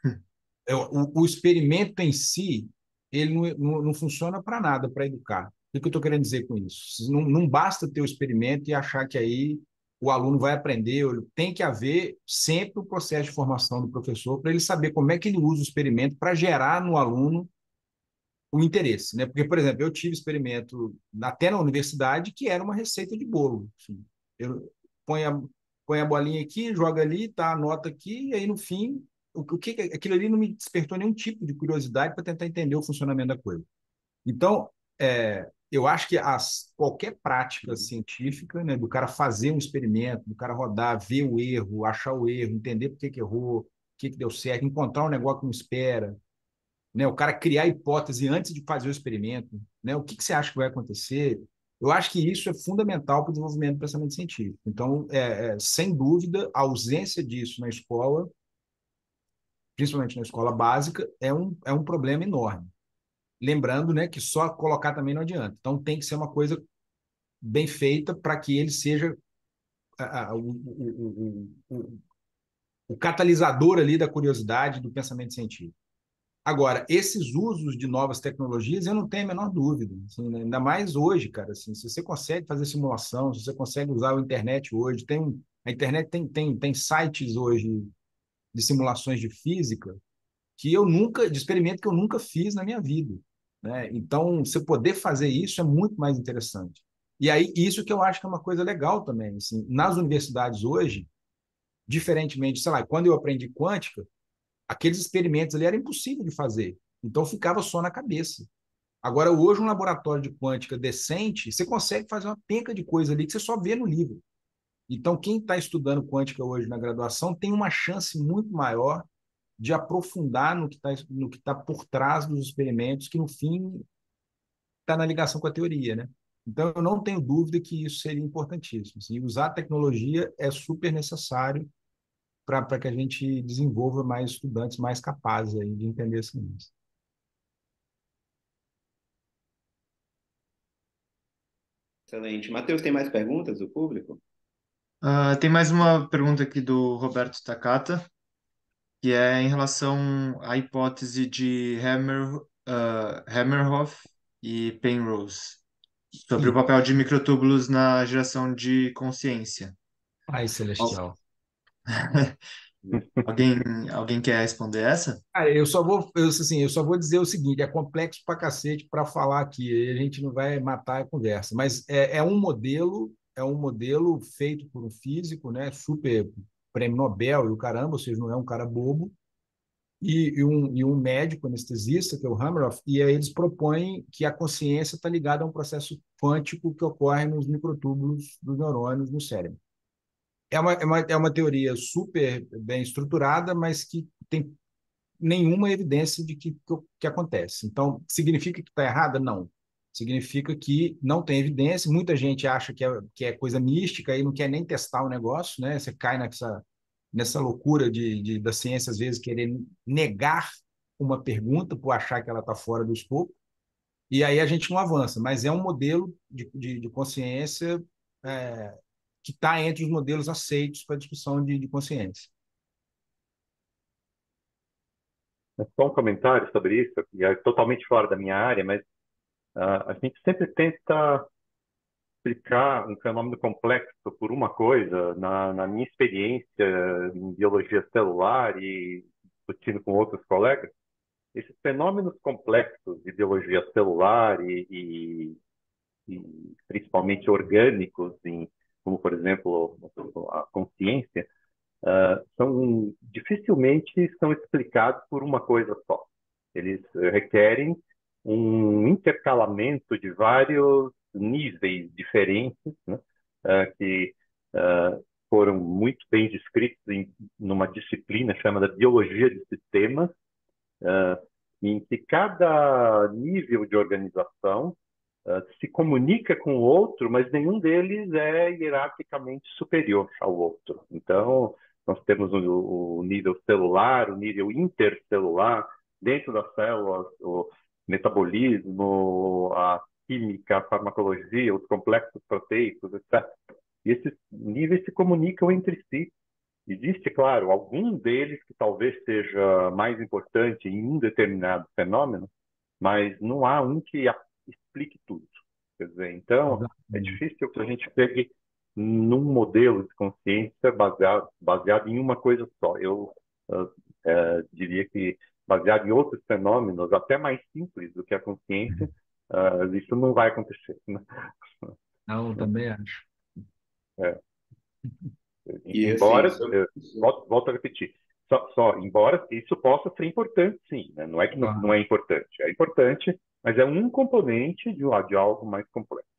eu, o, o experimento em si, ele não, não, não funciona para nada para educar. O que eu estou querendo dizer com isso? Não, não basta ter o experimento e achar que aí o aluno vai aprender. Tem que haver sempre o processo de formação do professor para ele saber como é que ele usa o experimento para gerar no aluno o interesse, né? Porque, por exemplo, eu tive experimento até na universidade que era uma receita de bolo. Assim. Eu põe a, a bolinha aqui, joga ali, tá, anota aqui, e aí no fim o, que aquilo ali não me despertou nenhum tipo de curiosidade para tentar entender o funcionamento da coisa. Então, é, eu acho que as, qualquer prática científica, né, do cara fazer um experimento, do cara rodar, ver o erro, achar o erro, entender por que, que errou, o que, que deu certo, encontrar um negócio que não espera, né, o cara criar hipótese antes de fazer o experimento, né, o que, que você acha que vai acontecer, eu acho que isso é fundamental para o desenvolvimento do pensamento científico. Então, é, é, sem dúvida, a ausência disso na escola principalmente na escola básica, é um, é um problema enorme. Lembrando né, que só colocar também não adianta. Então, tem que ser uma coisa bem feita para que ele seja a, a, o, o, o, o catalisador ali da curiosidade do pensamento científico. Agora, esses usos de novas tecnologias, eu não tenho a menor dúvida. Assim, né? Ainda mais hoje, cara. Assim, se você consegue fazer simulação, se você consegue usar a internet hoje, tem a internet tem, tem, tem sites hoje de simulações de física que eu nunca, de experimento que eu nunca fiz na minha vida. Né? Então, você poder fazer isso é muito mais interessante. E aí, isso que eu acho que é uma coisa legal também. Assim, nas universidades hoje, diferentemente, sei lá, quando eu aprendi quântica, aqueles experimentos ali era impossível de fazer. Então, ficava só na cabeça. Agora, hoje, um laboratório de quântica decente, você consegue fazer uma penca de coisa ali que você só vê no livro. Então, quem está estudando quântica hoje na graduação tem uma chance muito maior de aprofundar no que está tá por trás dos experimentos, que no fim está na ligação com a teoria, né? Então, eu não tenho dúvida que isso seria importantíssimo. Assim, usar a tecnologia é super necessário para que a gente desenvolva mais estudantes mais capazes aí de entender esse ciência. Excelente. Matheus, tem mais perguntas do público? Uh, tem mais uma pergunta aqui do Roberto Takata, que é em relação à hipótese de Hammer, uh, Hammerhoff e Penrose sobre o papel de microtúbulos na geração de consciência. Ai, celestial. alguém, alguém quer responder essa? Cara, eu só vou, eu, assim, eu só vou dizer o seguinte: é complexo pra cacete para falar aqui. A gente não vai matar a conversa, mas é, é um modelo, é um modelo feito por um físico, né? Super prêmio Nobel e o caramba, ou seja, não é um cara bobo. E, e, um, e um médico anestesista, que é o Hammeroff, e aí eles propõem que a consciência está ligada a um processo quântico que ocorre nos microtúbulos dos neurônios no cérebro é uma, é uma, é uma teoria super bem estruturada, mas que tem nenhuma evidência de que, que, que acontece. Então, significa que está errada? Não. Significa que não tem evidência. Muita gente acha que é, que é coisa mística e não quer nem testar o negócio, né? Você cai nessa, nessa loucura de, de, da ciência, às vezes, querer negar uma pergunta por achar que ela está fora do escopo. E aí a gente não avança, mas é um modelo de, de, de consciência é, que está entre os modelos aceitos para discussão de, de consciência. Só um comentário sobre isso, que é totalmente fora da minha área, mas uh, a gente sempre tenta explicar um fenômeno complexo por uma coisa. Na, na minha experiência em biologia celular e discutindo com outros colegas, esses fenômenos complexos de biologia celular e, e, e principalmente orgânicos em como por exemplo a consciência, uh, são dificilmente são explicados por uma coisa só. Eles requerem um intercalamento de vários níveis diferentes, né, uh, que uh, foram muito bem descritos em numa disciplina chamada biologia de sistemas, em que cada nível de organização uh, se comunica com o outro, mas nenhum deles é hierarquicamente superior ao outro. Então, nós temos o, o nível celular, o nível intercelular, dentro das células, o metabolismo, a química, a farmacologia, os complexos proteicos, etc. E esses níveis se comunicam entre si. Existe, claro, algum deles que talvez seja mais importante em um determinado fenômeno, mas não há um que explique tudo. Quer dizer, então, é difícil que a gente pegue num modelo de consciência baseado, baseado em uma coisa só. Eu uh, uh, diria que baseado em outros fenômenos, até mais simples do que a consciência, uh, isso não vai acontecer. Né? Não, também acho. É. E, embora, assim, volto, volto, a repetir, só, só, embora isso possa ser importante, sim, né? não é que não, não é importante, é importante mas é um componente de, de algo mais complexo.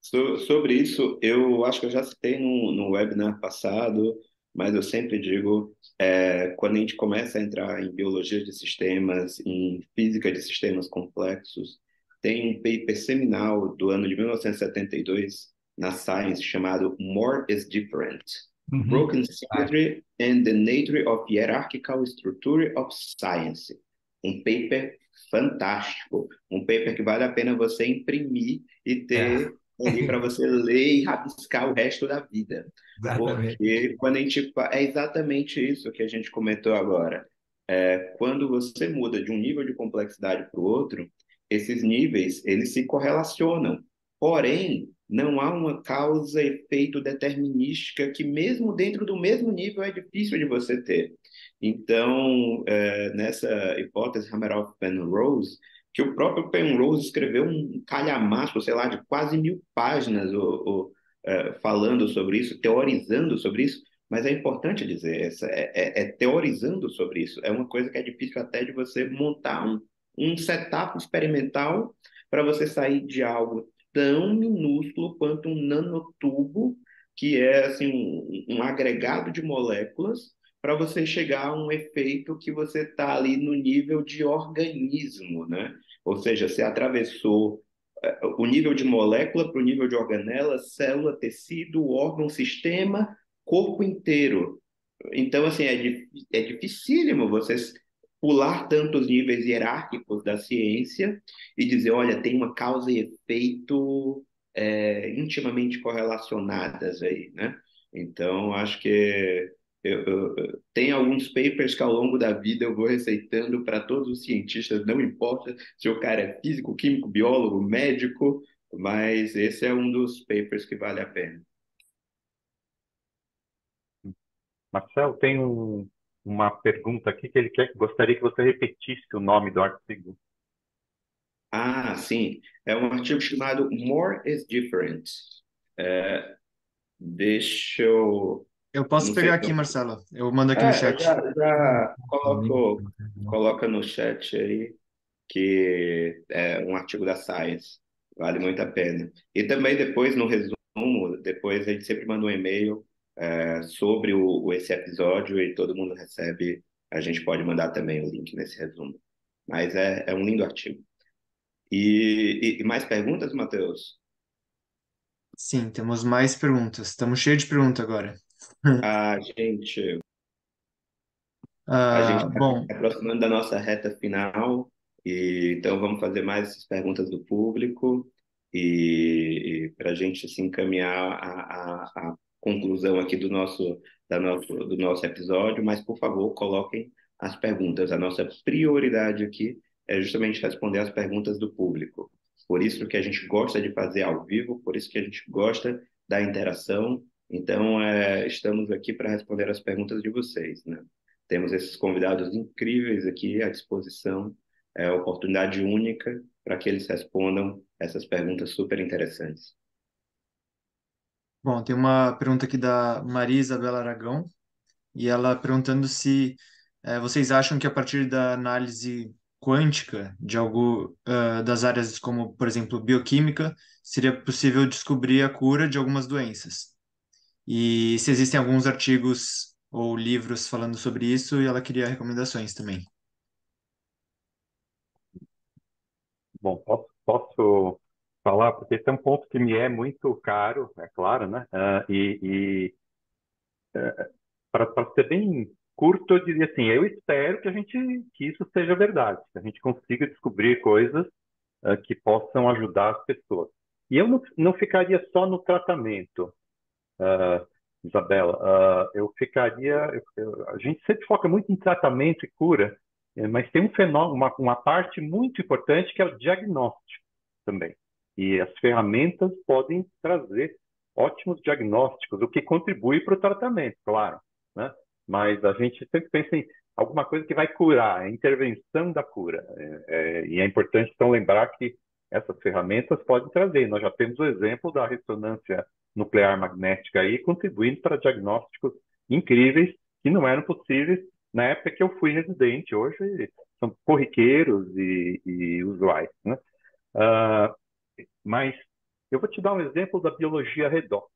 Sobre isso, eu acho que eu já citei no, no webinar passado, mas eu sempre digo, é, quando a gente começa a entrar em biologia de sistemas, em física de sistemas complexos, tem um paper seminal do ano de 1972 na Science chamado More is Different. Uhum. Broken Symmetry and the Nature of Hierarchical Structure of Science. Um paper fantástico. Um paper que vale a pena você imprimir e ter é. Ali para você ler e rabiscar o resto da vida. Exatamente. Porque quando a gente. É exatamente isso que a gente comentou agora. É, quando você muda de um nível de complexidade para o outro, esses níveis eles se correlacionam. Porém, não há uma causa-efeito determinística que, mesmo dentro do mesmo nível, é difícil de você ter. Então, é, nessa hipótese Hammerhoff-Penrose, que o próprio Penrose escreveu um calhamaço, sei lá, de quase mil páginas o, o, é, falando sobre isso, teorizando sobre isso, mas é importante dizer, essa, é, é, é, teorizando sobre isso. É uma coisa que é difícil até de você montar um, um setup experimental para você sair de algo tão minúsculo quanto um nanotubo, que é assim, um, um agregado de moléculas para você chegar a um efeito que você está ali no nível de organismo, né? Ou seja, você atravessou eh, o nível de molécula para o nível de organela, célula, tecido, órgão, sistema, corpo inteiro. Então, assim, é, é dificílimo vocês pular tantos níveis hierárquicos da ciência e dizer, olha, tem uma causa e efeito é, intimamente correlacionadas aí, né? Então, acho que eu, eu, tem alguns papers que ao longo da vida eu vou receitando para todos os cientistas, não importa se o cara é físico, químico, biólogo, médico, mas esse é um dos papers que vale a pena. Marcelo, tem um, uma pergunta aqui que ele quer, gostaria que você repetisse o nome do artigo. Ah, sim. É um artigo chamado More is Different. É, deixa eu. Eu posso pegar aqui, Marcelo. Eu mando aqui é, no chat. Já, já coloco, coloca no chat aí, que é um artigo da Science. Vale muito a pena. E também depois, no resumo, depois a gente sempre manda um e-mail é, sobre o, esse episódio e todo mundo recebe. A gente pode mandar também o link nesse resumo. Mas é, é um lindo artigo. E, e, e mais perguntas, Matheus? Sim, temos mais perguntas. Estamos cheios de perguntas agora. A gente. Ah, a gente está bom, aproximando da nossa reta final, e então vamos fazer mais essas perguntas do público e, e para a gente se encaminhar a, a, a conclusão aqui do nosso, da nosso, do nosso episódio, mas por favor coloquem as perguntas. A nossa prioridade aqui é justamente responder as perguntas do público. Por isso que a gente gosta de fazer ao vivo, por isso que a gente gosta da interação. Então, é, estamos aqui para responder as perguntas de vocês. Né? Temos esses convidados incríveis aqui à disposição, é oportunidade única para que eles respondam essas perguntas super interessantes. bom, tem uma pergunta aqui da Maria Isabela Aragão, e ela perguntando se eh, vocês acham que a partir da análise quântica de algo uh, das áreas como, por exemplo, bioquímica, seria possível descobrir a cura de algumas doenças. E se existem alguns artigos ou livros falando sobre isso, e ela queria recomendações também. Bom, posso, posso falar, porque esse é um ponto que me é muito caro, é claro, né? Uh, e, e uh, para ser bem curto, eu diria assim, eu espero que a gente que isso seja verdade, que a gente consiga descobrir coisas uh, que possam ajudar as pessoas. E eu não, não ficaria só no tratamento, uh, Isabela. Uh, eu ficaria, eu, a gente sempre foca muito em tratamento e cura, eh, mas tem um fenômeno, uma, uma parte muito importante que é o diagnóstico também. E as ferramentas podem trazer ótimos diagnósticos, o que contribui para o tratamento, claro. Né? mas a gente sempre pensa em alguma coisa que vai curar, a intervenção da cura. É, é, e é importante, então, lembrar que essas ferramentas podem trazer. Nós já temos o exemplo da ressonância nuclear magnética aí, contribuindo para diagnósticos incríveis que não eram possíveis na época que eu fui residente. Hoje são corriqueiros e, e usuais. Né? Uh, mas eu vou te dar um exemplo da biologia redox.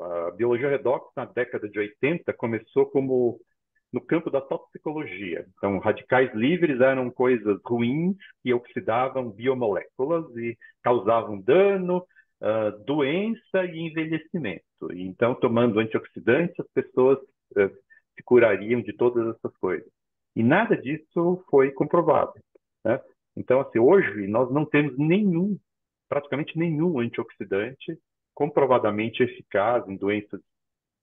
A biologia redox, na década de 80, começou como no campo da toxicologia. Então, radicais livres eram coisas ruins que oxidavam biomoléculas e causavam dano, uh, doença e envelhecimento. Então, tomando antioxidantes, as pessoas uh, se curariam de todas essas coisas. E nada disso foi comprovado. Né? Então, assim, hoje nós não temos nenhum, praticamente nenhum antioxidante comprovadamente eficaz em doenças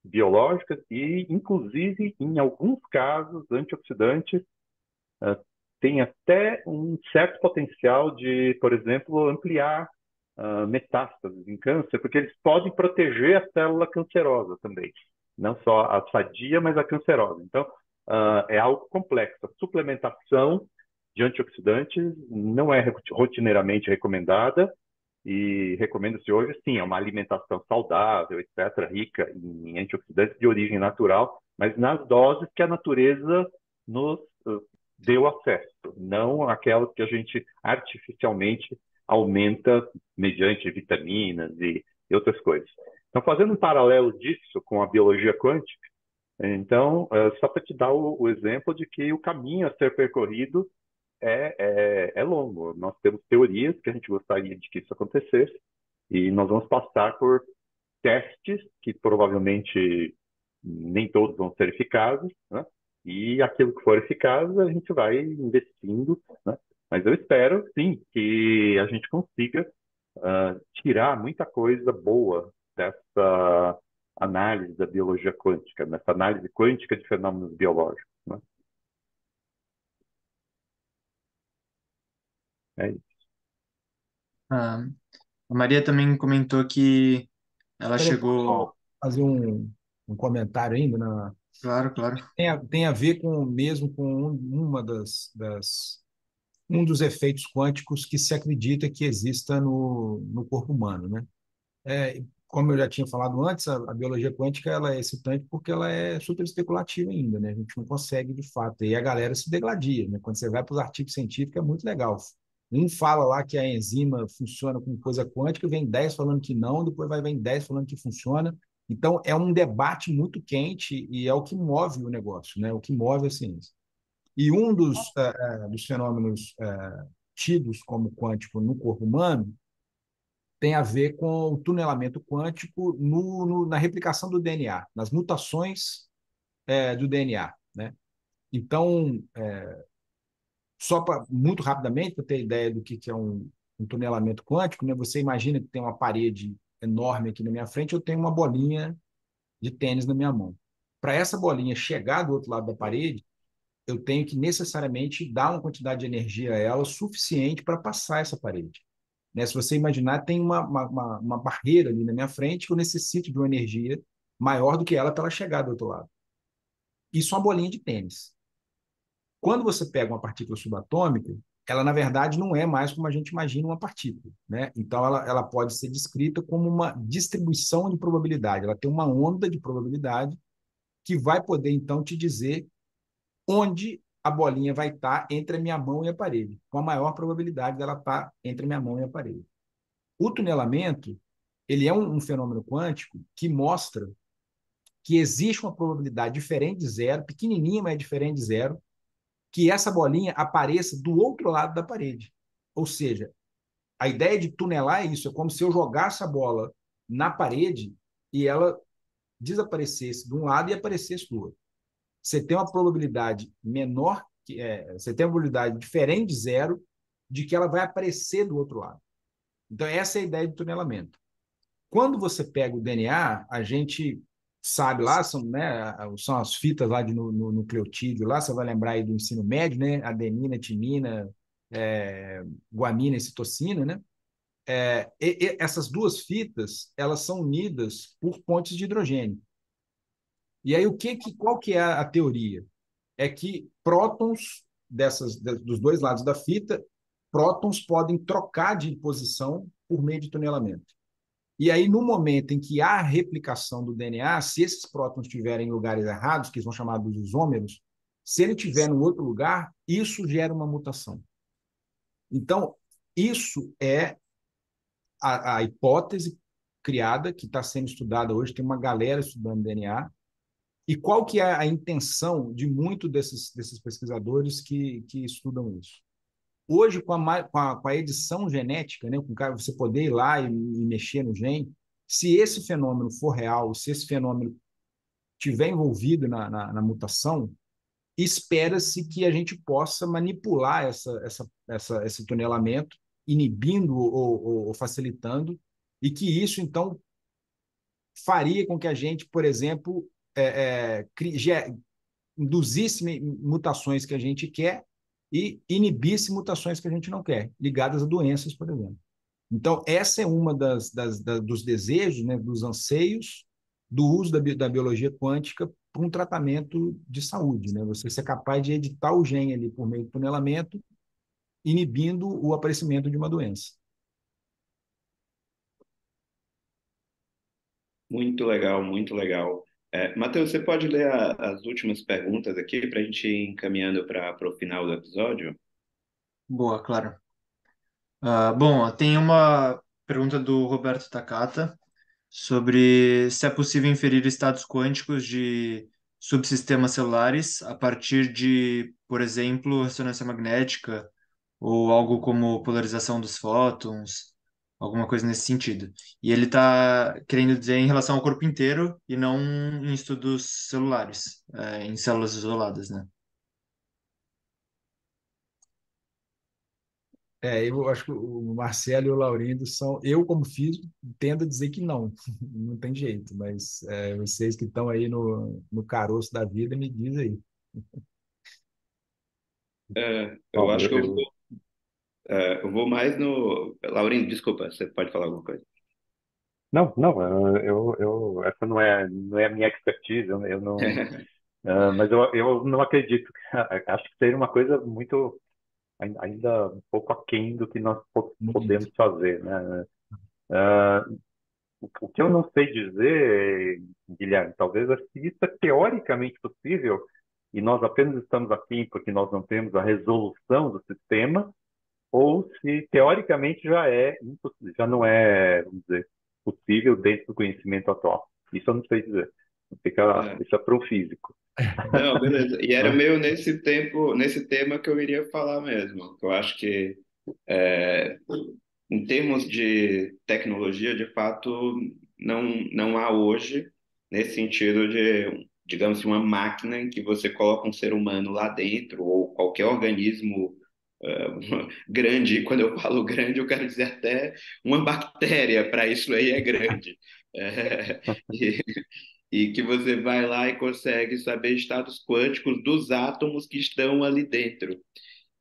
biológicas e, inclusive, em alguns casos, antioxidantes uh, têm até um certo potencial de, por exemplo, ampliar uh, metástases em câncer, porque eles podem proteger a célula cancerosa também, não só a sadia, mas a cancerosa. Então, uh, é algo complexo. A suplementação de antioxidantes não é rotineiramente recomendada, e recomenda-se hoje, sim, é uma alimentação saudável, etc., rica em antioxidantes de origem natural, mas nas doses que a natureza nos uh, deu acesso, não aquelas que a gente artificialmente aumenta mediante vitaminas e, e outras coisas. Então, fazendo um paralelo disso com a biologia quântica, então, uh, só para te dar o, o exemplo de que o caminho a ser percorrido é, é, é longo. Nós temos teorias que a gente gostaria de que isso acontecesse e nós vamos passar por testes que provavelmente nem todos vão ser eficazes, né? E aquilo que for eficaz a gente vai investindo, né? Mas eu espero, sim, que a gente consiga uh, tirar muita coisa boa dessa análise da biologia quântica, nessa análise quântica de fenômenos biológicos. Né? É isso. Ah, a Maria também comentou que ela Peraí, chegou. fazer um, um comentário ainda na, Claro, claro. tem a, tem a ver com mesmo com um- uma das, das um dos efeitos quânticos que se acredita que exista no, no corpo humano, né? É, como eu já tinha falado antes, a, a biologia quântica ela é excitante porque ela é super especulativa ainda, né? A gente não consegue de fato. E a galera se degladia, né? Quando você vai para os artigos científicos é muito legal. Um fala lá que a enzima funciona com coisa quântica, vem 10 falando que não, depois vai vem 10 falando que funciona. Então é um debate muito quente e é o que move o negócio, né? O que move a ciência. E um dos, uh, dos fenômenos uh, tidos como quântico no corpo humano tem a ver com o tunelamento quântico no, no, na replicação do DNA, nas mutações é, do DNA. Né? Então, é, só para muito rapidamente, para ter ideia do que, que é um, um tunelamento quântico, né? você imagina que tem uma parede enorme aqui na minha frente, eu tenho uma bolinha de tênis na minha mão. Para essa bolinha chegar do outro lado da parede, eu tenho que necessariamente dar uma quantidade de energia a ela suficiente para passar essa parede. Né? Se você imaginar, tem uma, uma, uma, barreira ali na minha frente que eu necessito de uma energia maior do que ela para ela chegar do outro lado. Isso é uma bolinha de tênis. Quando você pega uma partícula subatômica, ela na verdade não é mais como a gente imagina uma partícula, né? Então ela, ela pode ser descrita como uma distribuição de probabilidade. Ela tem uma onda de probabilidade que vai poder então te dizer onde a bolinha vai estar entre a minha mão e a parede, com a maior probabilidade dela estar entre a minha mão e a parede. O tunelamento, ele é um, um fenômeno quântico que mostra que existe uma probabilidade diferente de zero, pequenininha, mas é diferente de zero, que essa bolinha apareça do outro lado da parede. Ou seja, a ideia de tunelar é isso, é como se eu jogasse a bola na parede e ela desaparecesse de um lado e aparecesse do outro você tem uma probabilidade menor, que é, você tem uma probabilidade diferente de zero, de que ela vai aparecer do outro lado. Então, essa é a ideia de tunelamento. Quando você pega o DNA, a gente sabe lá, são, né, são as fitas lá de, no, no nucleotídeo, lá você vai lembrar aí do ensino médio, né, adenina, timina, é, guanina e citocina, né? É, e, e essas duas fitas, elas são unidas por pontes de hidrogênio. E aí o que, que qual que é a teoria? É que prótons dessas dos dois lados da fita, prótons podem trocar de posição por meio de tunelamento. E aí no momento em que há replicação do DNA, se esses prótons estiverem em lugares errados, que são chamados de isômeros, se ele estiver no outro lugar, isso gera uma mutação. Então, isso é a, a hipótese criada, que está sendo estudada hoje, tem uma galera estudando DNA, e qual que é a intenção de muitos desses, desses pesquisadores que, que estudam isso? Hoje, com a, com a, com a edição genética, né, com você poder ir lá e, e mexer no gene, se esse fenômeno for real, se esse fenômeno tiver envolvido na, na, na mutação, espera-se que a gente possa manipular essa, essa, essa, esse tunelamento, inibindo ou, ou, ou, facilitando, e que isso, então, faria com que a gente, por exemplo, é, é, induzisse mutações que a gente quer e inibisse mutações que a gente não quer, ligadas a doenças, por exemplo. Então, essa é uma das, das, dos desejos, né, dos anseios do uso da, da biologia quântica para um tratamento de saúde, né? Você ser capaz de editar o gene ali por meio do tunelamento, inibindo o aparecimento de uma doença. Muito legal, muito legal. É, Matheus, você pode ler a, as últimas perguntas aqui para a gente ir encaminhando para o final do episódio? Boa, claro. Uh, bom, tem uma pergunta do Roberto Takata sobre se é possível inferir estados quânticos de subsistemas celulares a partir de, por exemplo, ressonância magnética ou algo como polarização dos fótons alguma coisa nesse sentido. E ele está querendo dizer em relação ao corpo inteiro e não em estudos celulares, é, em células isoladas, né? É, eu acho que o Marcelo e o Laurindo são. Eu, como físico, tendo a dizer que não, não tem jeito, mas é, vocês que estão aí no, no caroço da vida, me diz aí. É, eu acho que eu é, eu vou mais no. Laurindo, desculpa, você pode falar alguma coisa? Não, não, eu, eu, essa não é, não é a minha expertise, eu, eu não, uh, mas eu, eu não acredito. Acho que seria uma coisa muito ainda um pouco aquém do que nós podemos fazer, né? Uh, o que eu não sei dizer, Guilherme, talvez é se isso é teoricamente possível e nós apenas estamos aqui porque nós não temos a resolução do sistema, ou se teoricamente já é já não é, vamos dizer, possível dentro do conhecimento atual. Isso eu não sei dizer. Fica, é. Isso é para o físico. Não, beleza. E era meio nesse tempo, nesse tema que eu iria falar mesmo. Eu acho que é, em termos de tecnologia, de fato, não, não há hoje, nesse sentido de, digamos assim, uma máquina em que você coloca um ser humano lá dentro, ou qualquer organismo grande. Quando eu falo grande, eu quero dizer até uma bactéria, para isso aí é grande. É, e, e que você vai lá e consegue saber estados quânticos dos átomos que estão ali dentro.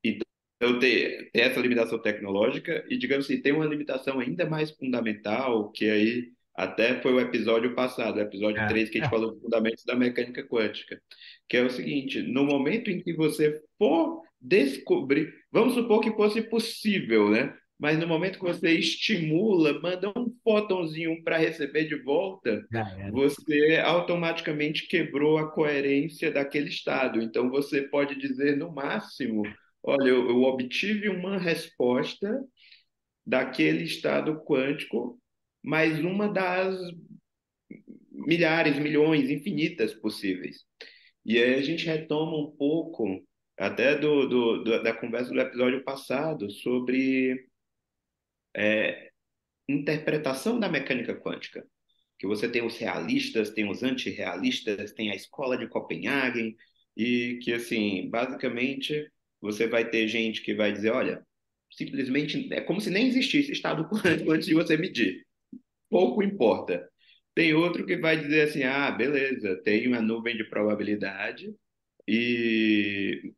Então, tem, tem essa limitação tecnológica e, digamos assim, tem uma limitação ainda mais fundamental, que aí até foi o episódio passado, o episódio é. 3, que a gente falou dos fundamentos da mecânica quântica, que é o seguinte, no momento em que você for descobrir, vamos supor que fosse possível, né? mas no momento que você estimula, manda um fótonzinho para receber de volta, você automaticamente quebrou a coerência daquele estado. Então você pode dizer no máximo, olha, eu, eu obtive uma resposta daquele estado quântico, mas uma das milhares, milhões, infinitas possíveis. E aí a gente retoma um pouco até do, do, do, da conversa do episódio passado sobre é, interpretação da mecânica quântica, que você tem os realistas, tem os antirrealistas, tem a escola de Copenhagen, e que, assim, basicamente, você vai ter gente que vai dizer, olha, simplesmente é como se nem existisse estado quântico antes de você medir. Pouco importa. Tem outro que vai dizer assim, ah, beleza, tem uma nuvem de probabilidade e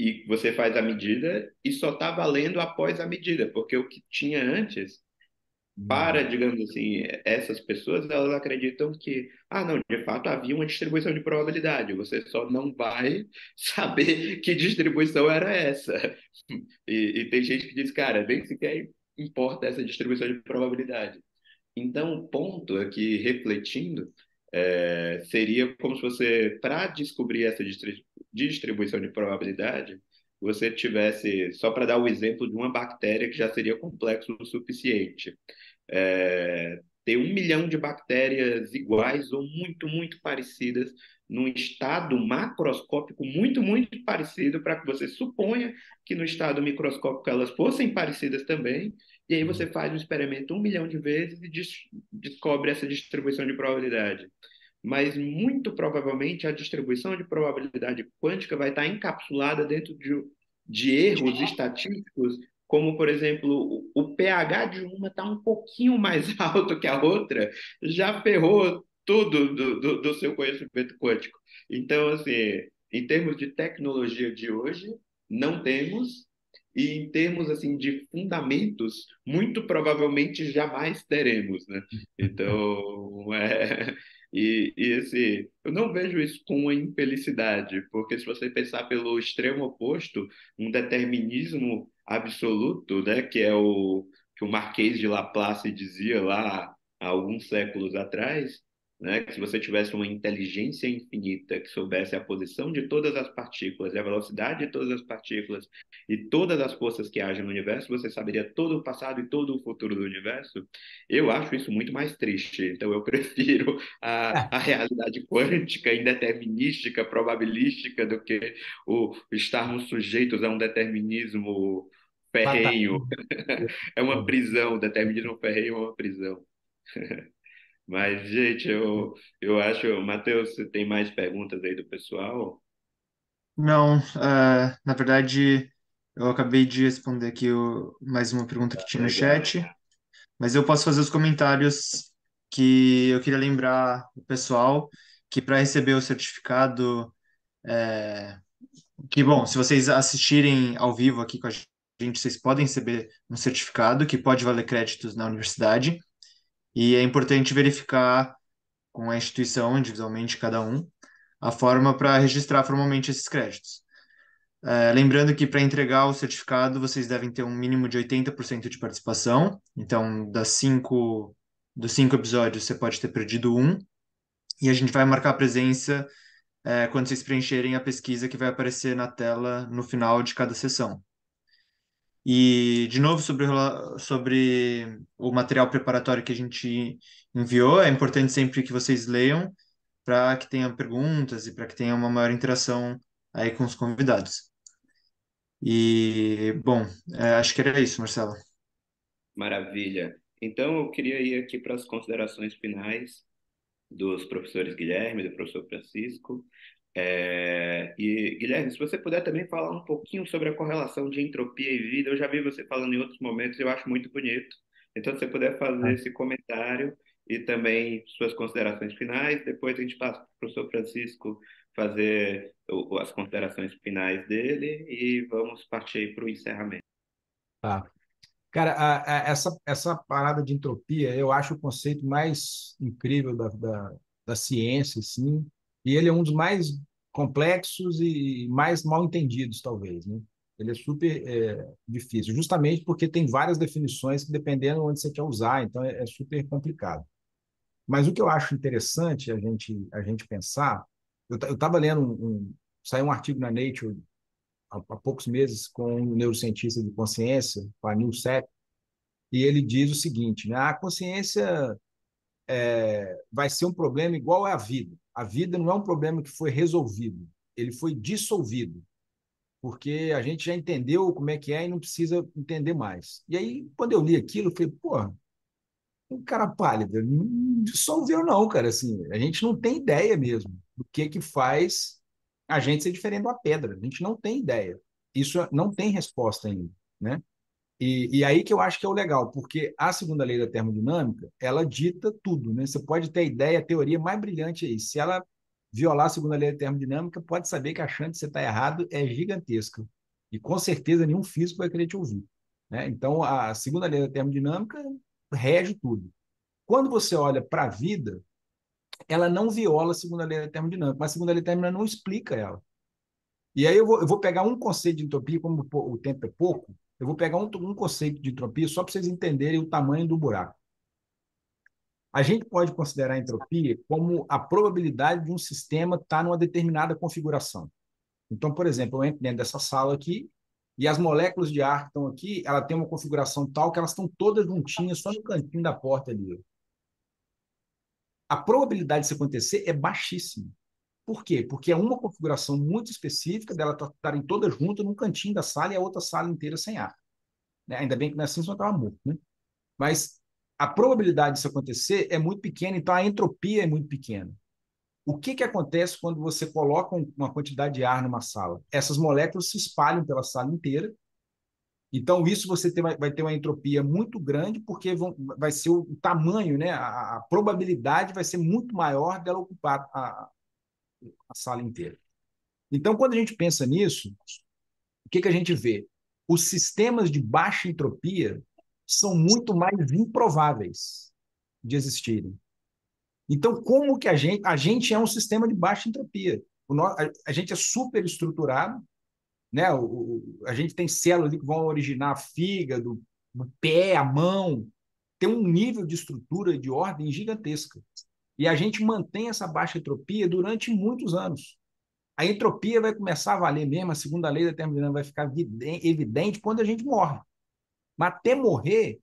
e você faz a medida e só está valendo após a medida, porque o que tinha antes, para, uhum. digamos assim, essas pessoas, elas acreditam que, ah, não, de fato havia uma distribuição de probabilidade, você só não vai saber que distribuição era essa. E, e tem gente que diz, cara, nem sequer importa essa distribuição de probabilidade. Então, o ponto aqui, refletindo, é, seria como se você, para descobrir essa distribuição de probabilidade, você tivesse, só para dar o exemplo de uma bactéria que já seria complexo o suficiente, é, ter um milhão de bactérias iguais ou muito, muito parecidas num estado macroscópico muito, muito parecido para que você suponha que no estado microscópico elas fossem parecidas também, e aí você faz o experimento um milhão de vezes e des descobre essa distribuição de probabilidade mas muito provavelmente a distribuição de probabilidade quântica vai estar encapsulada dentro de, de erros estatísticos, como, por exemplo, o, pH de uma está um pouquinho mais alto que a outra, já ferrou tudo do, do, do seu conhecimento quântico. Então, assim, em termos de tecnologia de hoje, não temos, e em termos assim de fundamentos, muito provavelmente jamais teremos, né? Então, é, e, e esse, eu não vejo isso com uma infelicidade, porque se você pensar pelo extremo oposto, um determinismo absoluto, né, que é o que o Marquês de Laplace dizia lá há alguns séculos atrás, né? Que se você tivesse uma inteligência infinita que soubesse a posição de todas as partículas, a velocidade de todas as partículas e todas as forças que agem no universo, você saberia todo o passado e todo o futuro do universo. Eu acho isso muito mais triste. Então eu prefiro a, a realidade quântica, indeterminística, probabilística do que o estarmos sujeitos a um determinismo ferrenho. é uma prisão, determinismo ferrenho é uma prisão. Mas, gente, eu, eu acho. Matheus, você tem mais perguntas aí do pessoal? Não, uh, na verdade, Eu acabei de responder aqui o, mais uma pergunta que tinha no chat, mas eu posso fazer os comentários que eu queria lembrar o pessoal que para receber o certificado, é, que bom, se vocês assistirem ao vivo aqui com a gente, vocês podem receber um certificado que pode valer créditos na universidade, e é importante verificar com a instituição, individualmente, cada um, a forma para registrar formalmente esses créditos. É, lembrando que para entregar o certificado vocês devem ter um mínimo de 80% de participação. Então, das cinco, dos cinco episódios, você pode ter perdido um. E a gente vai marcar a presença é, quando vocês preencherem a pesquisa que vai aparecer na tela no final de cada sessão. E, de novo, sobre, sobre o material preparatório que a gente enviou, é importante sempre que vocês leiam para que tenham perguntas e para que tenha uma maior interação aí com os convidados. E, bom, é, acho que era isso, Marcelo. Maravilha. Então, eu queria ir aqui para as considerações finais dos professores Guilherme e do professor Francisco. É, e, Guilherme, se você puder também falar um pouquinho sobre a correlação de entropia e vida, eu já vi você falando em outros momentos, eu acho muito bonito. Então, se você puder fazer ah. esse comentário e também suas considerações finais, depois a gente passa para o professor Francisco fazer as considerações finais dele e vamos partir para o encerramento. Tá. Cara, a, a, essa, essa parada de entropia, eu acho o conceito mais incrível da, da, da ciência, sim, e ele é um dos mais complexos e mais mal entendidos, talvez, né? Ele é super é, difícil, justamente porque tem várias definições que dependendo onde você quer usar, então é, é super complicado. Mas o que eu acho interessante a gente a gente pensar eu estava lendo um, um, saiu um artigo na Nature há, há, poucos meses com um neurocientista de consciência, com a Neil Sepp, e ele diz o seguinte, né? A consciência é, vai ser um problema igual à vida. A vida não é um problema que foi resolvido, ele foi dissolvido, porque a gente já entendeu como é que é e não precisa entender mais. E aí, quando eu li aquilo, eu falei, pô, um cara pálido, não dissolveu não, cara, assim, a gente não tem ideia mesmo do que que faz a gente ser diferente da pedra. A gente não tem ideia. Isso não tem resposta ainda, né? E, e, aí que eu acho que é o legal, porque a segunda lei da termodinâmica, ela dita tudo, né? Você pode ter a ideia, a teoria mais brilhante aí. Se ela violar a segunda lei da termodinâmica, pode saber que a chance de você estar errado é gigantesca. E com certeza nenhum físico vai querer te ouvir. Né? Então, a segunda lei da termodinâmica rege tudo. Quando você olha para a vida, ela não viola a segunda lei da termodinâmica, mas a segunda lei da termodinâmica não explica ela. E aí eu vou, eu vou pegar um conceito de entropia, como o tempo é pouco, eu vou pegar um, um conceito de entropia só para vocês entenderem o tamanho do buraco. A gente pode considerar a entropia como a probabilidade de um sistema estar tá numa determinada configuração. Então, por exemplo, eu entro dentro dessa sala aqui e as moléculas de ar que estão aqui, ela tem uma configuração tal que elas estão todas juntinhas, só no cantinho da porta ali a probabilidade disso acontecer é baixíssima. Por quê? Porque é uma configuração muito específica dela estarem todas juntas num cantinho da sala e a outra sala inteira sem ar. Né? Ainda bem que não é assim, senão estava morto. Né? Mas a probabilidade disso acontecer é muito pequena, então a entropia é muito pequena. O que, que acontece quando você coloca uma quantidade de ar numa sala? Essas moléculas se espalham pela sala inteira então, isso você tem, vai ter uma entropia muito grande, porque vão, vai ser o, tamanho, né? A, a, probabilidade vai ser muito maior dela ocupar a, a sala inteira. Então, quando a gente pensa nisso, o que, que a gente vê? Os sistemas de baixa entropia são muito mais improváveis de existirem. Então, como que a gente. A gente é um sistema de baixa entropia. O, a, a gente é super estruturado, né? O, o, a gente tem células que vão originar fígado, o pé, a mão, tem um nível de estrutura de ordem gigantesca. E a gente mantém essa baixa entropia durante muitos anos. A entropia vai começar a valer mesmo, a segunda lei da termodinâmica vai ficar evidente quando a gente morre. Mas até morrer,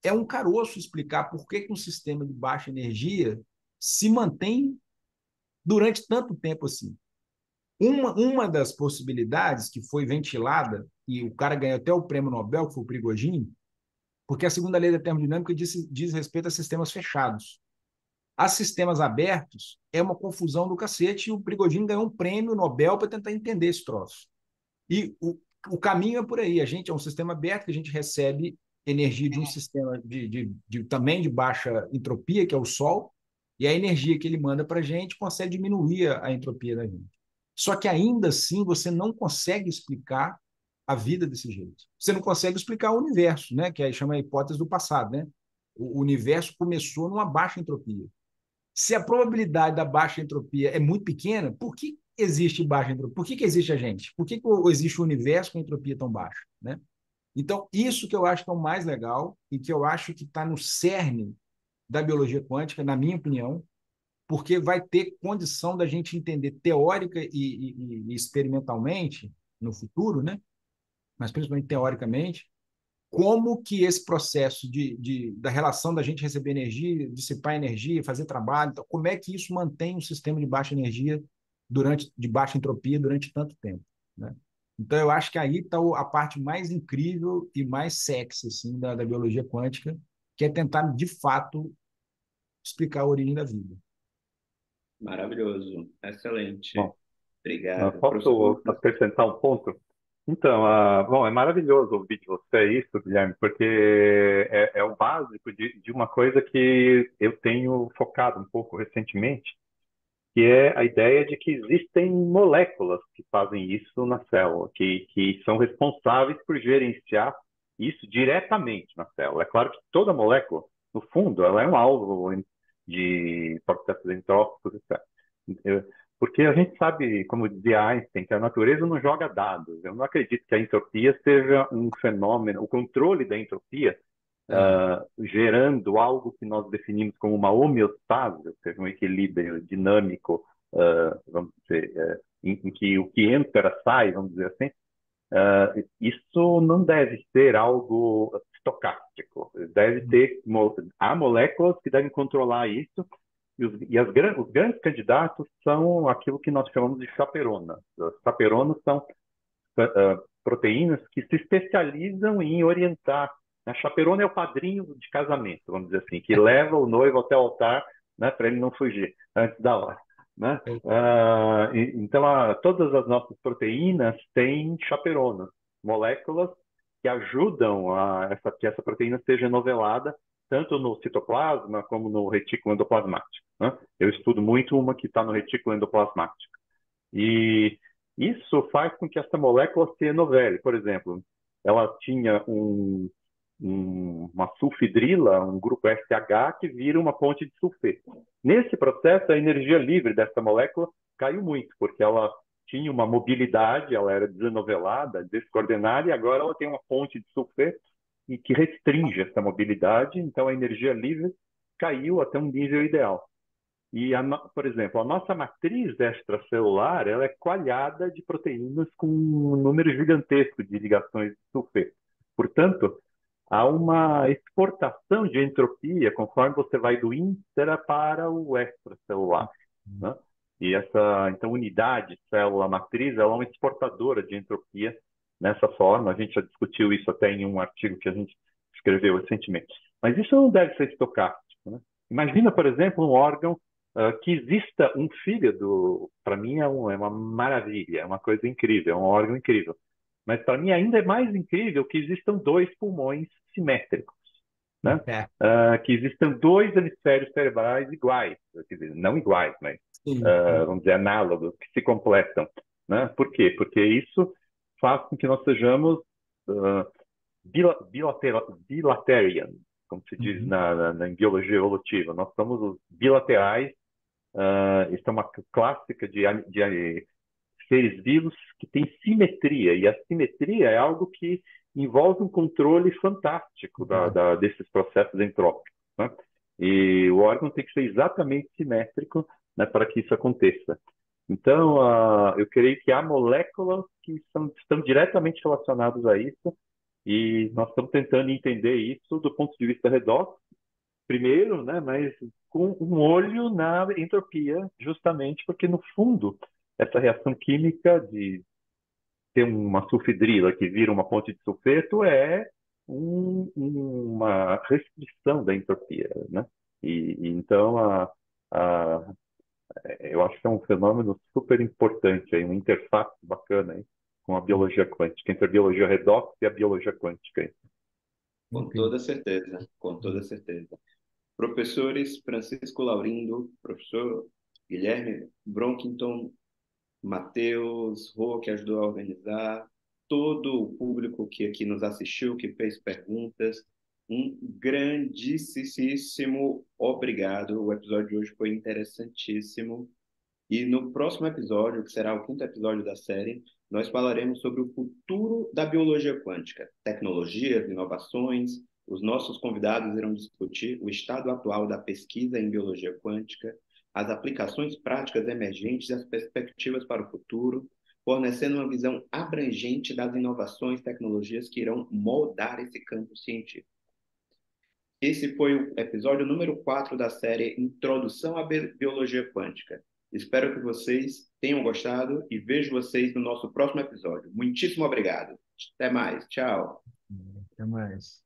é um caroço explicar por que, um sistema de baixa energia se mantém durante tanto tempo assim. Uma, uma das possibilidades que foi ventilada, e o cara ganhou até o prêmio Nobel, que foi o Prigogine, porque a segunda lei da termodinâmica diz, diz respeito a sistemas fechados. A sistemas abertos é uma confusão do cacete, e o Prigogine ganhou um prêmio Nobel para tentar entender esse troço. E o, o caminho é por aí. A gente é um sistema aberto que a gente recebe energia de um sistema de, de, de, também de baixa entropia, que é o Sol, e a energia que ele manda para a gente consegue diminuir a entropia da gente. Só que ainda assim você não consegue explicar a vida desse jeito. Você não consegue explicar o universo, né? que aí chama a hipótese do passado. Né? O universo começou numa baixa entropia. Se a probabilidade da baixa entropia é muito pequena, por que existe baixa entropia? Por que, que existe a gente? Por que, que existe o universo com entropia tão baixa? Né? Então, isso que eu acho que é o mais legal e que eu acho que está no cerne da biologia quântica, na minha opinião, porque vai ter condição da gente entender teórica e, e, e experimentalmente no futuro, né? mas principalmente teoricamente, como que esse processo de, de, da relação da gente receber energia, dissipar energia, fazer trabalho, então, como é que isso mantém um sistema de baixa energia durante de baixa entropia durante tanto tempo, né? Então eu acho que aí está a parte mais incrível e mais sexy assim da, da biologia quântica, que é tentar de fato explicar a origem da vida. Maravilhoso, excelente. Bom, Obrigado. Posso acrescentar um ponto? Então, uh, bom, é maravilhoso ouvir de você isso, Guilherme, porque é, é o básico de, de uma coisa que eu tenho focado um pouco recentemente, que é a ideia de que existem moléculas que fazem isso na célula, que, que são responsáveis por gerenciar isso diretamente na célula. É claro que toda molécula, no fundo, ela é um alvo de processos entrópicos, etc. Porque a gente sabe, como dizia Einstein, que a natureza não joga dados. Eu não acredito que a entropia seja um fenômeno, o controle da entropia uh, gerando algo que nós definimos como uma homeostase, ou seja, um equilíbrio dinâmico, uh, vamos dizer, uh, em, em, que o que entra sai, vamos dizer assim. isso não deve ser algo estocástico. Deve ter há moléculas que devem controlar isso e, os, e as, os grandes candidatos são aquilo que nós chamamos de chaperonas. As chaperonas são uh, proteínas que se especializam em orientar. A chaperona é o padrinho de casamento, vamos dizer assim, que leva o noivo até o altar né, para ele não fugir antes da hora. Né? Uh, então, a, todas as nossas proteínas têm chaperonas, moléculas que ajudam a essa, que essa proteína seja novelada tanto no citoplasma como no retículo endoplasmático. Né? Eu estudo muito uma que está no retículo endoplasmático. E isso faz com que essa molécula se enovele. Por exemplo, ela tinha um, um, uma sulfidrila, um grupo SH, que vira uma ponte de sulfeto. Nesse processo, a energia livre dessa molécula caiu muito, porque ela tinha uma mobilidade, ela era desenovelada, descoordenada, e agora ela tem uma ponte de sulfeto e que restringe essa mobilidade, então a energia livre caiu até um nível ideal. E, a, por exemplo, a nossa matriz extracelular ela é coalhada de proteínas com um número gigantesco de ligações de sulfeto. Portanto, há uma exportação de entropia conforme você vai do intra para o extracelular. Né? E essa então unidade célula matriz ela é uma exportadora de entropia nessa forma. A gente já discutiu isso até em um artigo que a gente escreveu recentemente. Mas isso não deve ser estocástico. Né? Imagina, por exemplo, um órgão uh, que exista um fígado. Para mim é, um, é, uma maravilha, é uma coisa incrível, é um órgão incrível. Mas para mim ainda é mais incrível que existam dois pulmões simétricos. Né? É. Uh, que existam dois hemisférios cerebrais iguais, dizer, não iguais, mas uh, vamos dizer análogos, que se completam. Né? Por quê? Porque isso faz com que nós sejamos uh, bilaterian, como se diz uhum. na, na, na, biologia evolutiva. Nós somos bilaterais. Uh, isso é uma clássica de, de seres vivos que tem simetria, e a simetria é algo que envolve um controle fantástico da, uhum. da, desses processos entrópicos. Né? E o órgão tem que ser exatamente simétrico né, para que isso aconteça. Então, eu creio que há moléculas que são, estão diretamente relacionadas a isso, e nós estamos tentando entender isso do ponto de vista redox, primeiro, né, mas com um olho na entropia, justamente porque, no fundo, essa reação química de ter uma sulfidrila que vira uma ponte de sulfeto é um, uma restrição da entropia, né? E, e então a, a, eu acho que é um fenômeno super importante, aí, uma interface bacana. Aí. com a biologia quântica, entre a biologia redox e a biologia quântica. Com toda certeza, com toda certeza. Professores Francisco Laurindo, professor Guilherme Bronkington, Matheus, Rô, que ajudou a organizar, todo o público que aqui nos assistiu, que fez perguntas, um grandíssimo obrigado. O episódio de hoje foi interessantíssimo. E no próximo episódio, que será o quinto episódio da série, nós falaremos sobre o futuro da biologia quântica, tecnologias, inovações. Os nossos convidados irão discutir o estado atual da pesquisa em biologia quântica, as aplicações práticas emergentes e as perspectivas para o futuro, fornecendo uma visão abrangente das inovações e tecnologias que irão moldar esse campo científico. Esse foi o episódio número 4 da série Introdução à Biologia Quântica. Espero que vocês tenham gostado e vejo vocês no nosso próximo episódio. Muitíssimo obrigado. Até mais. Tchau. Até mais.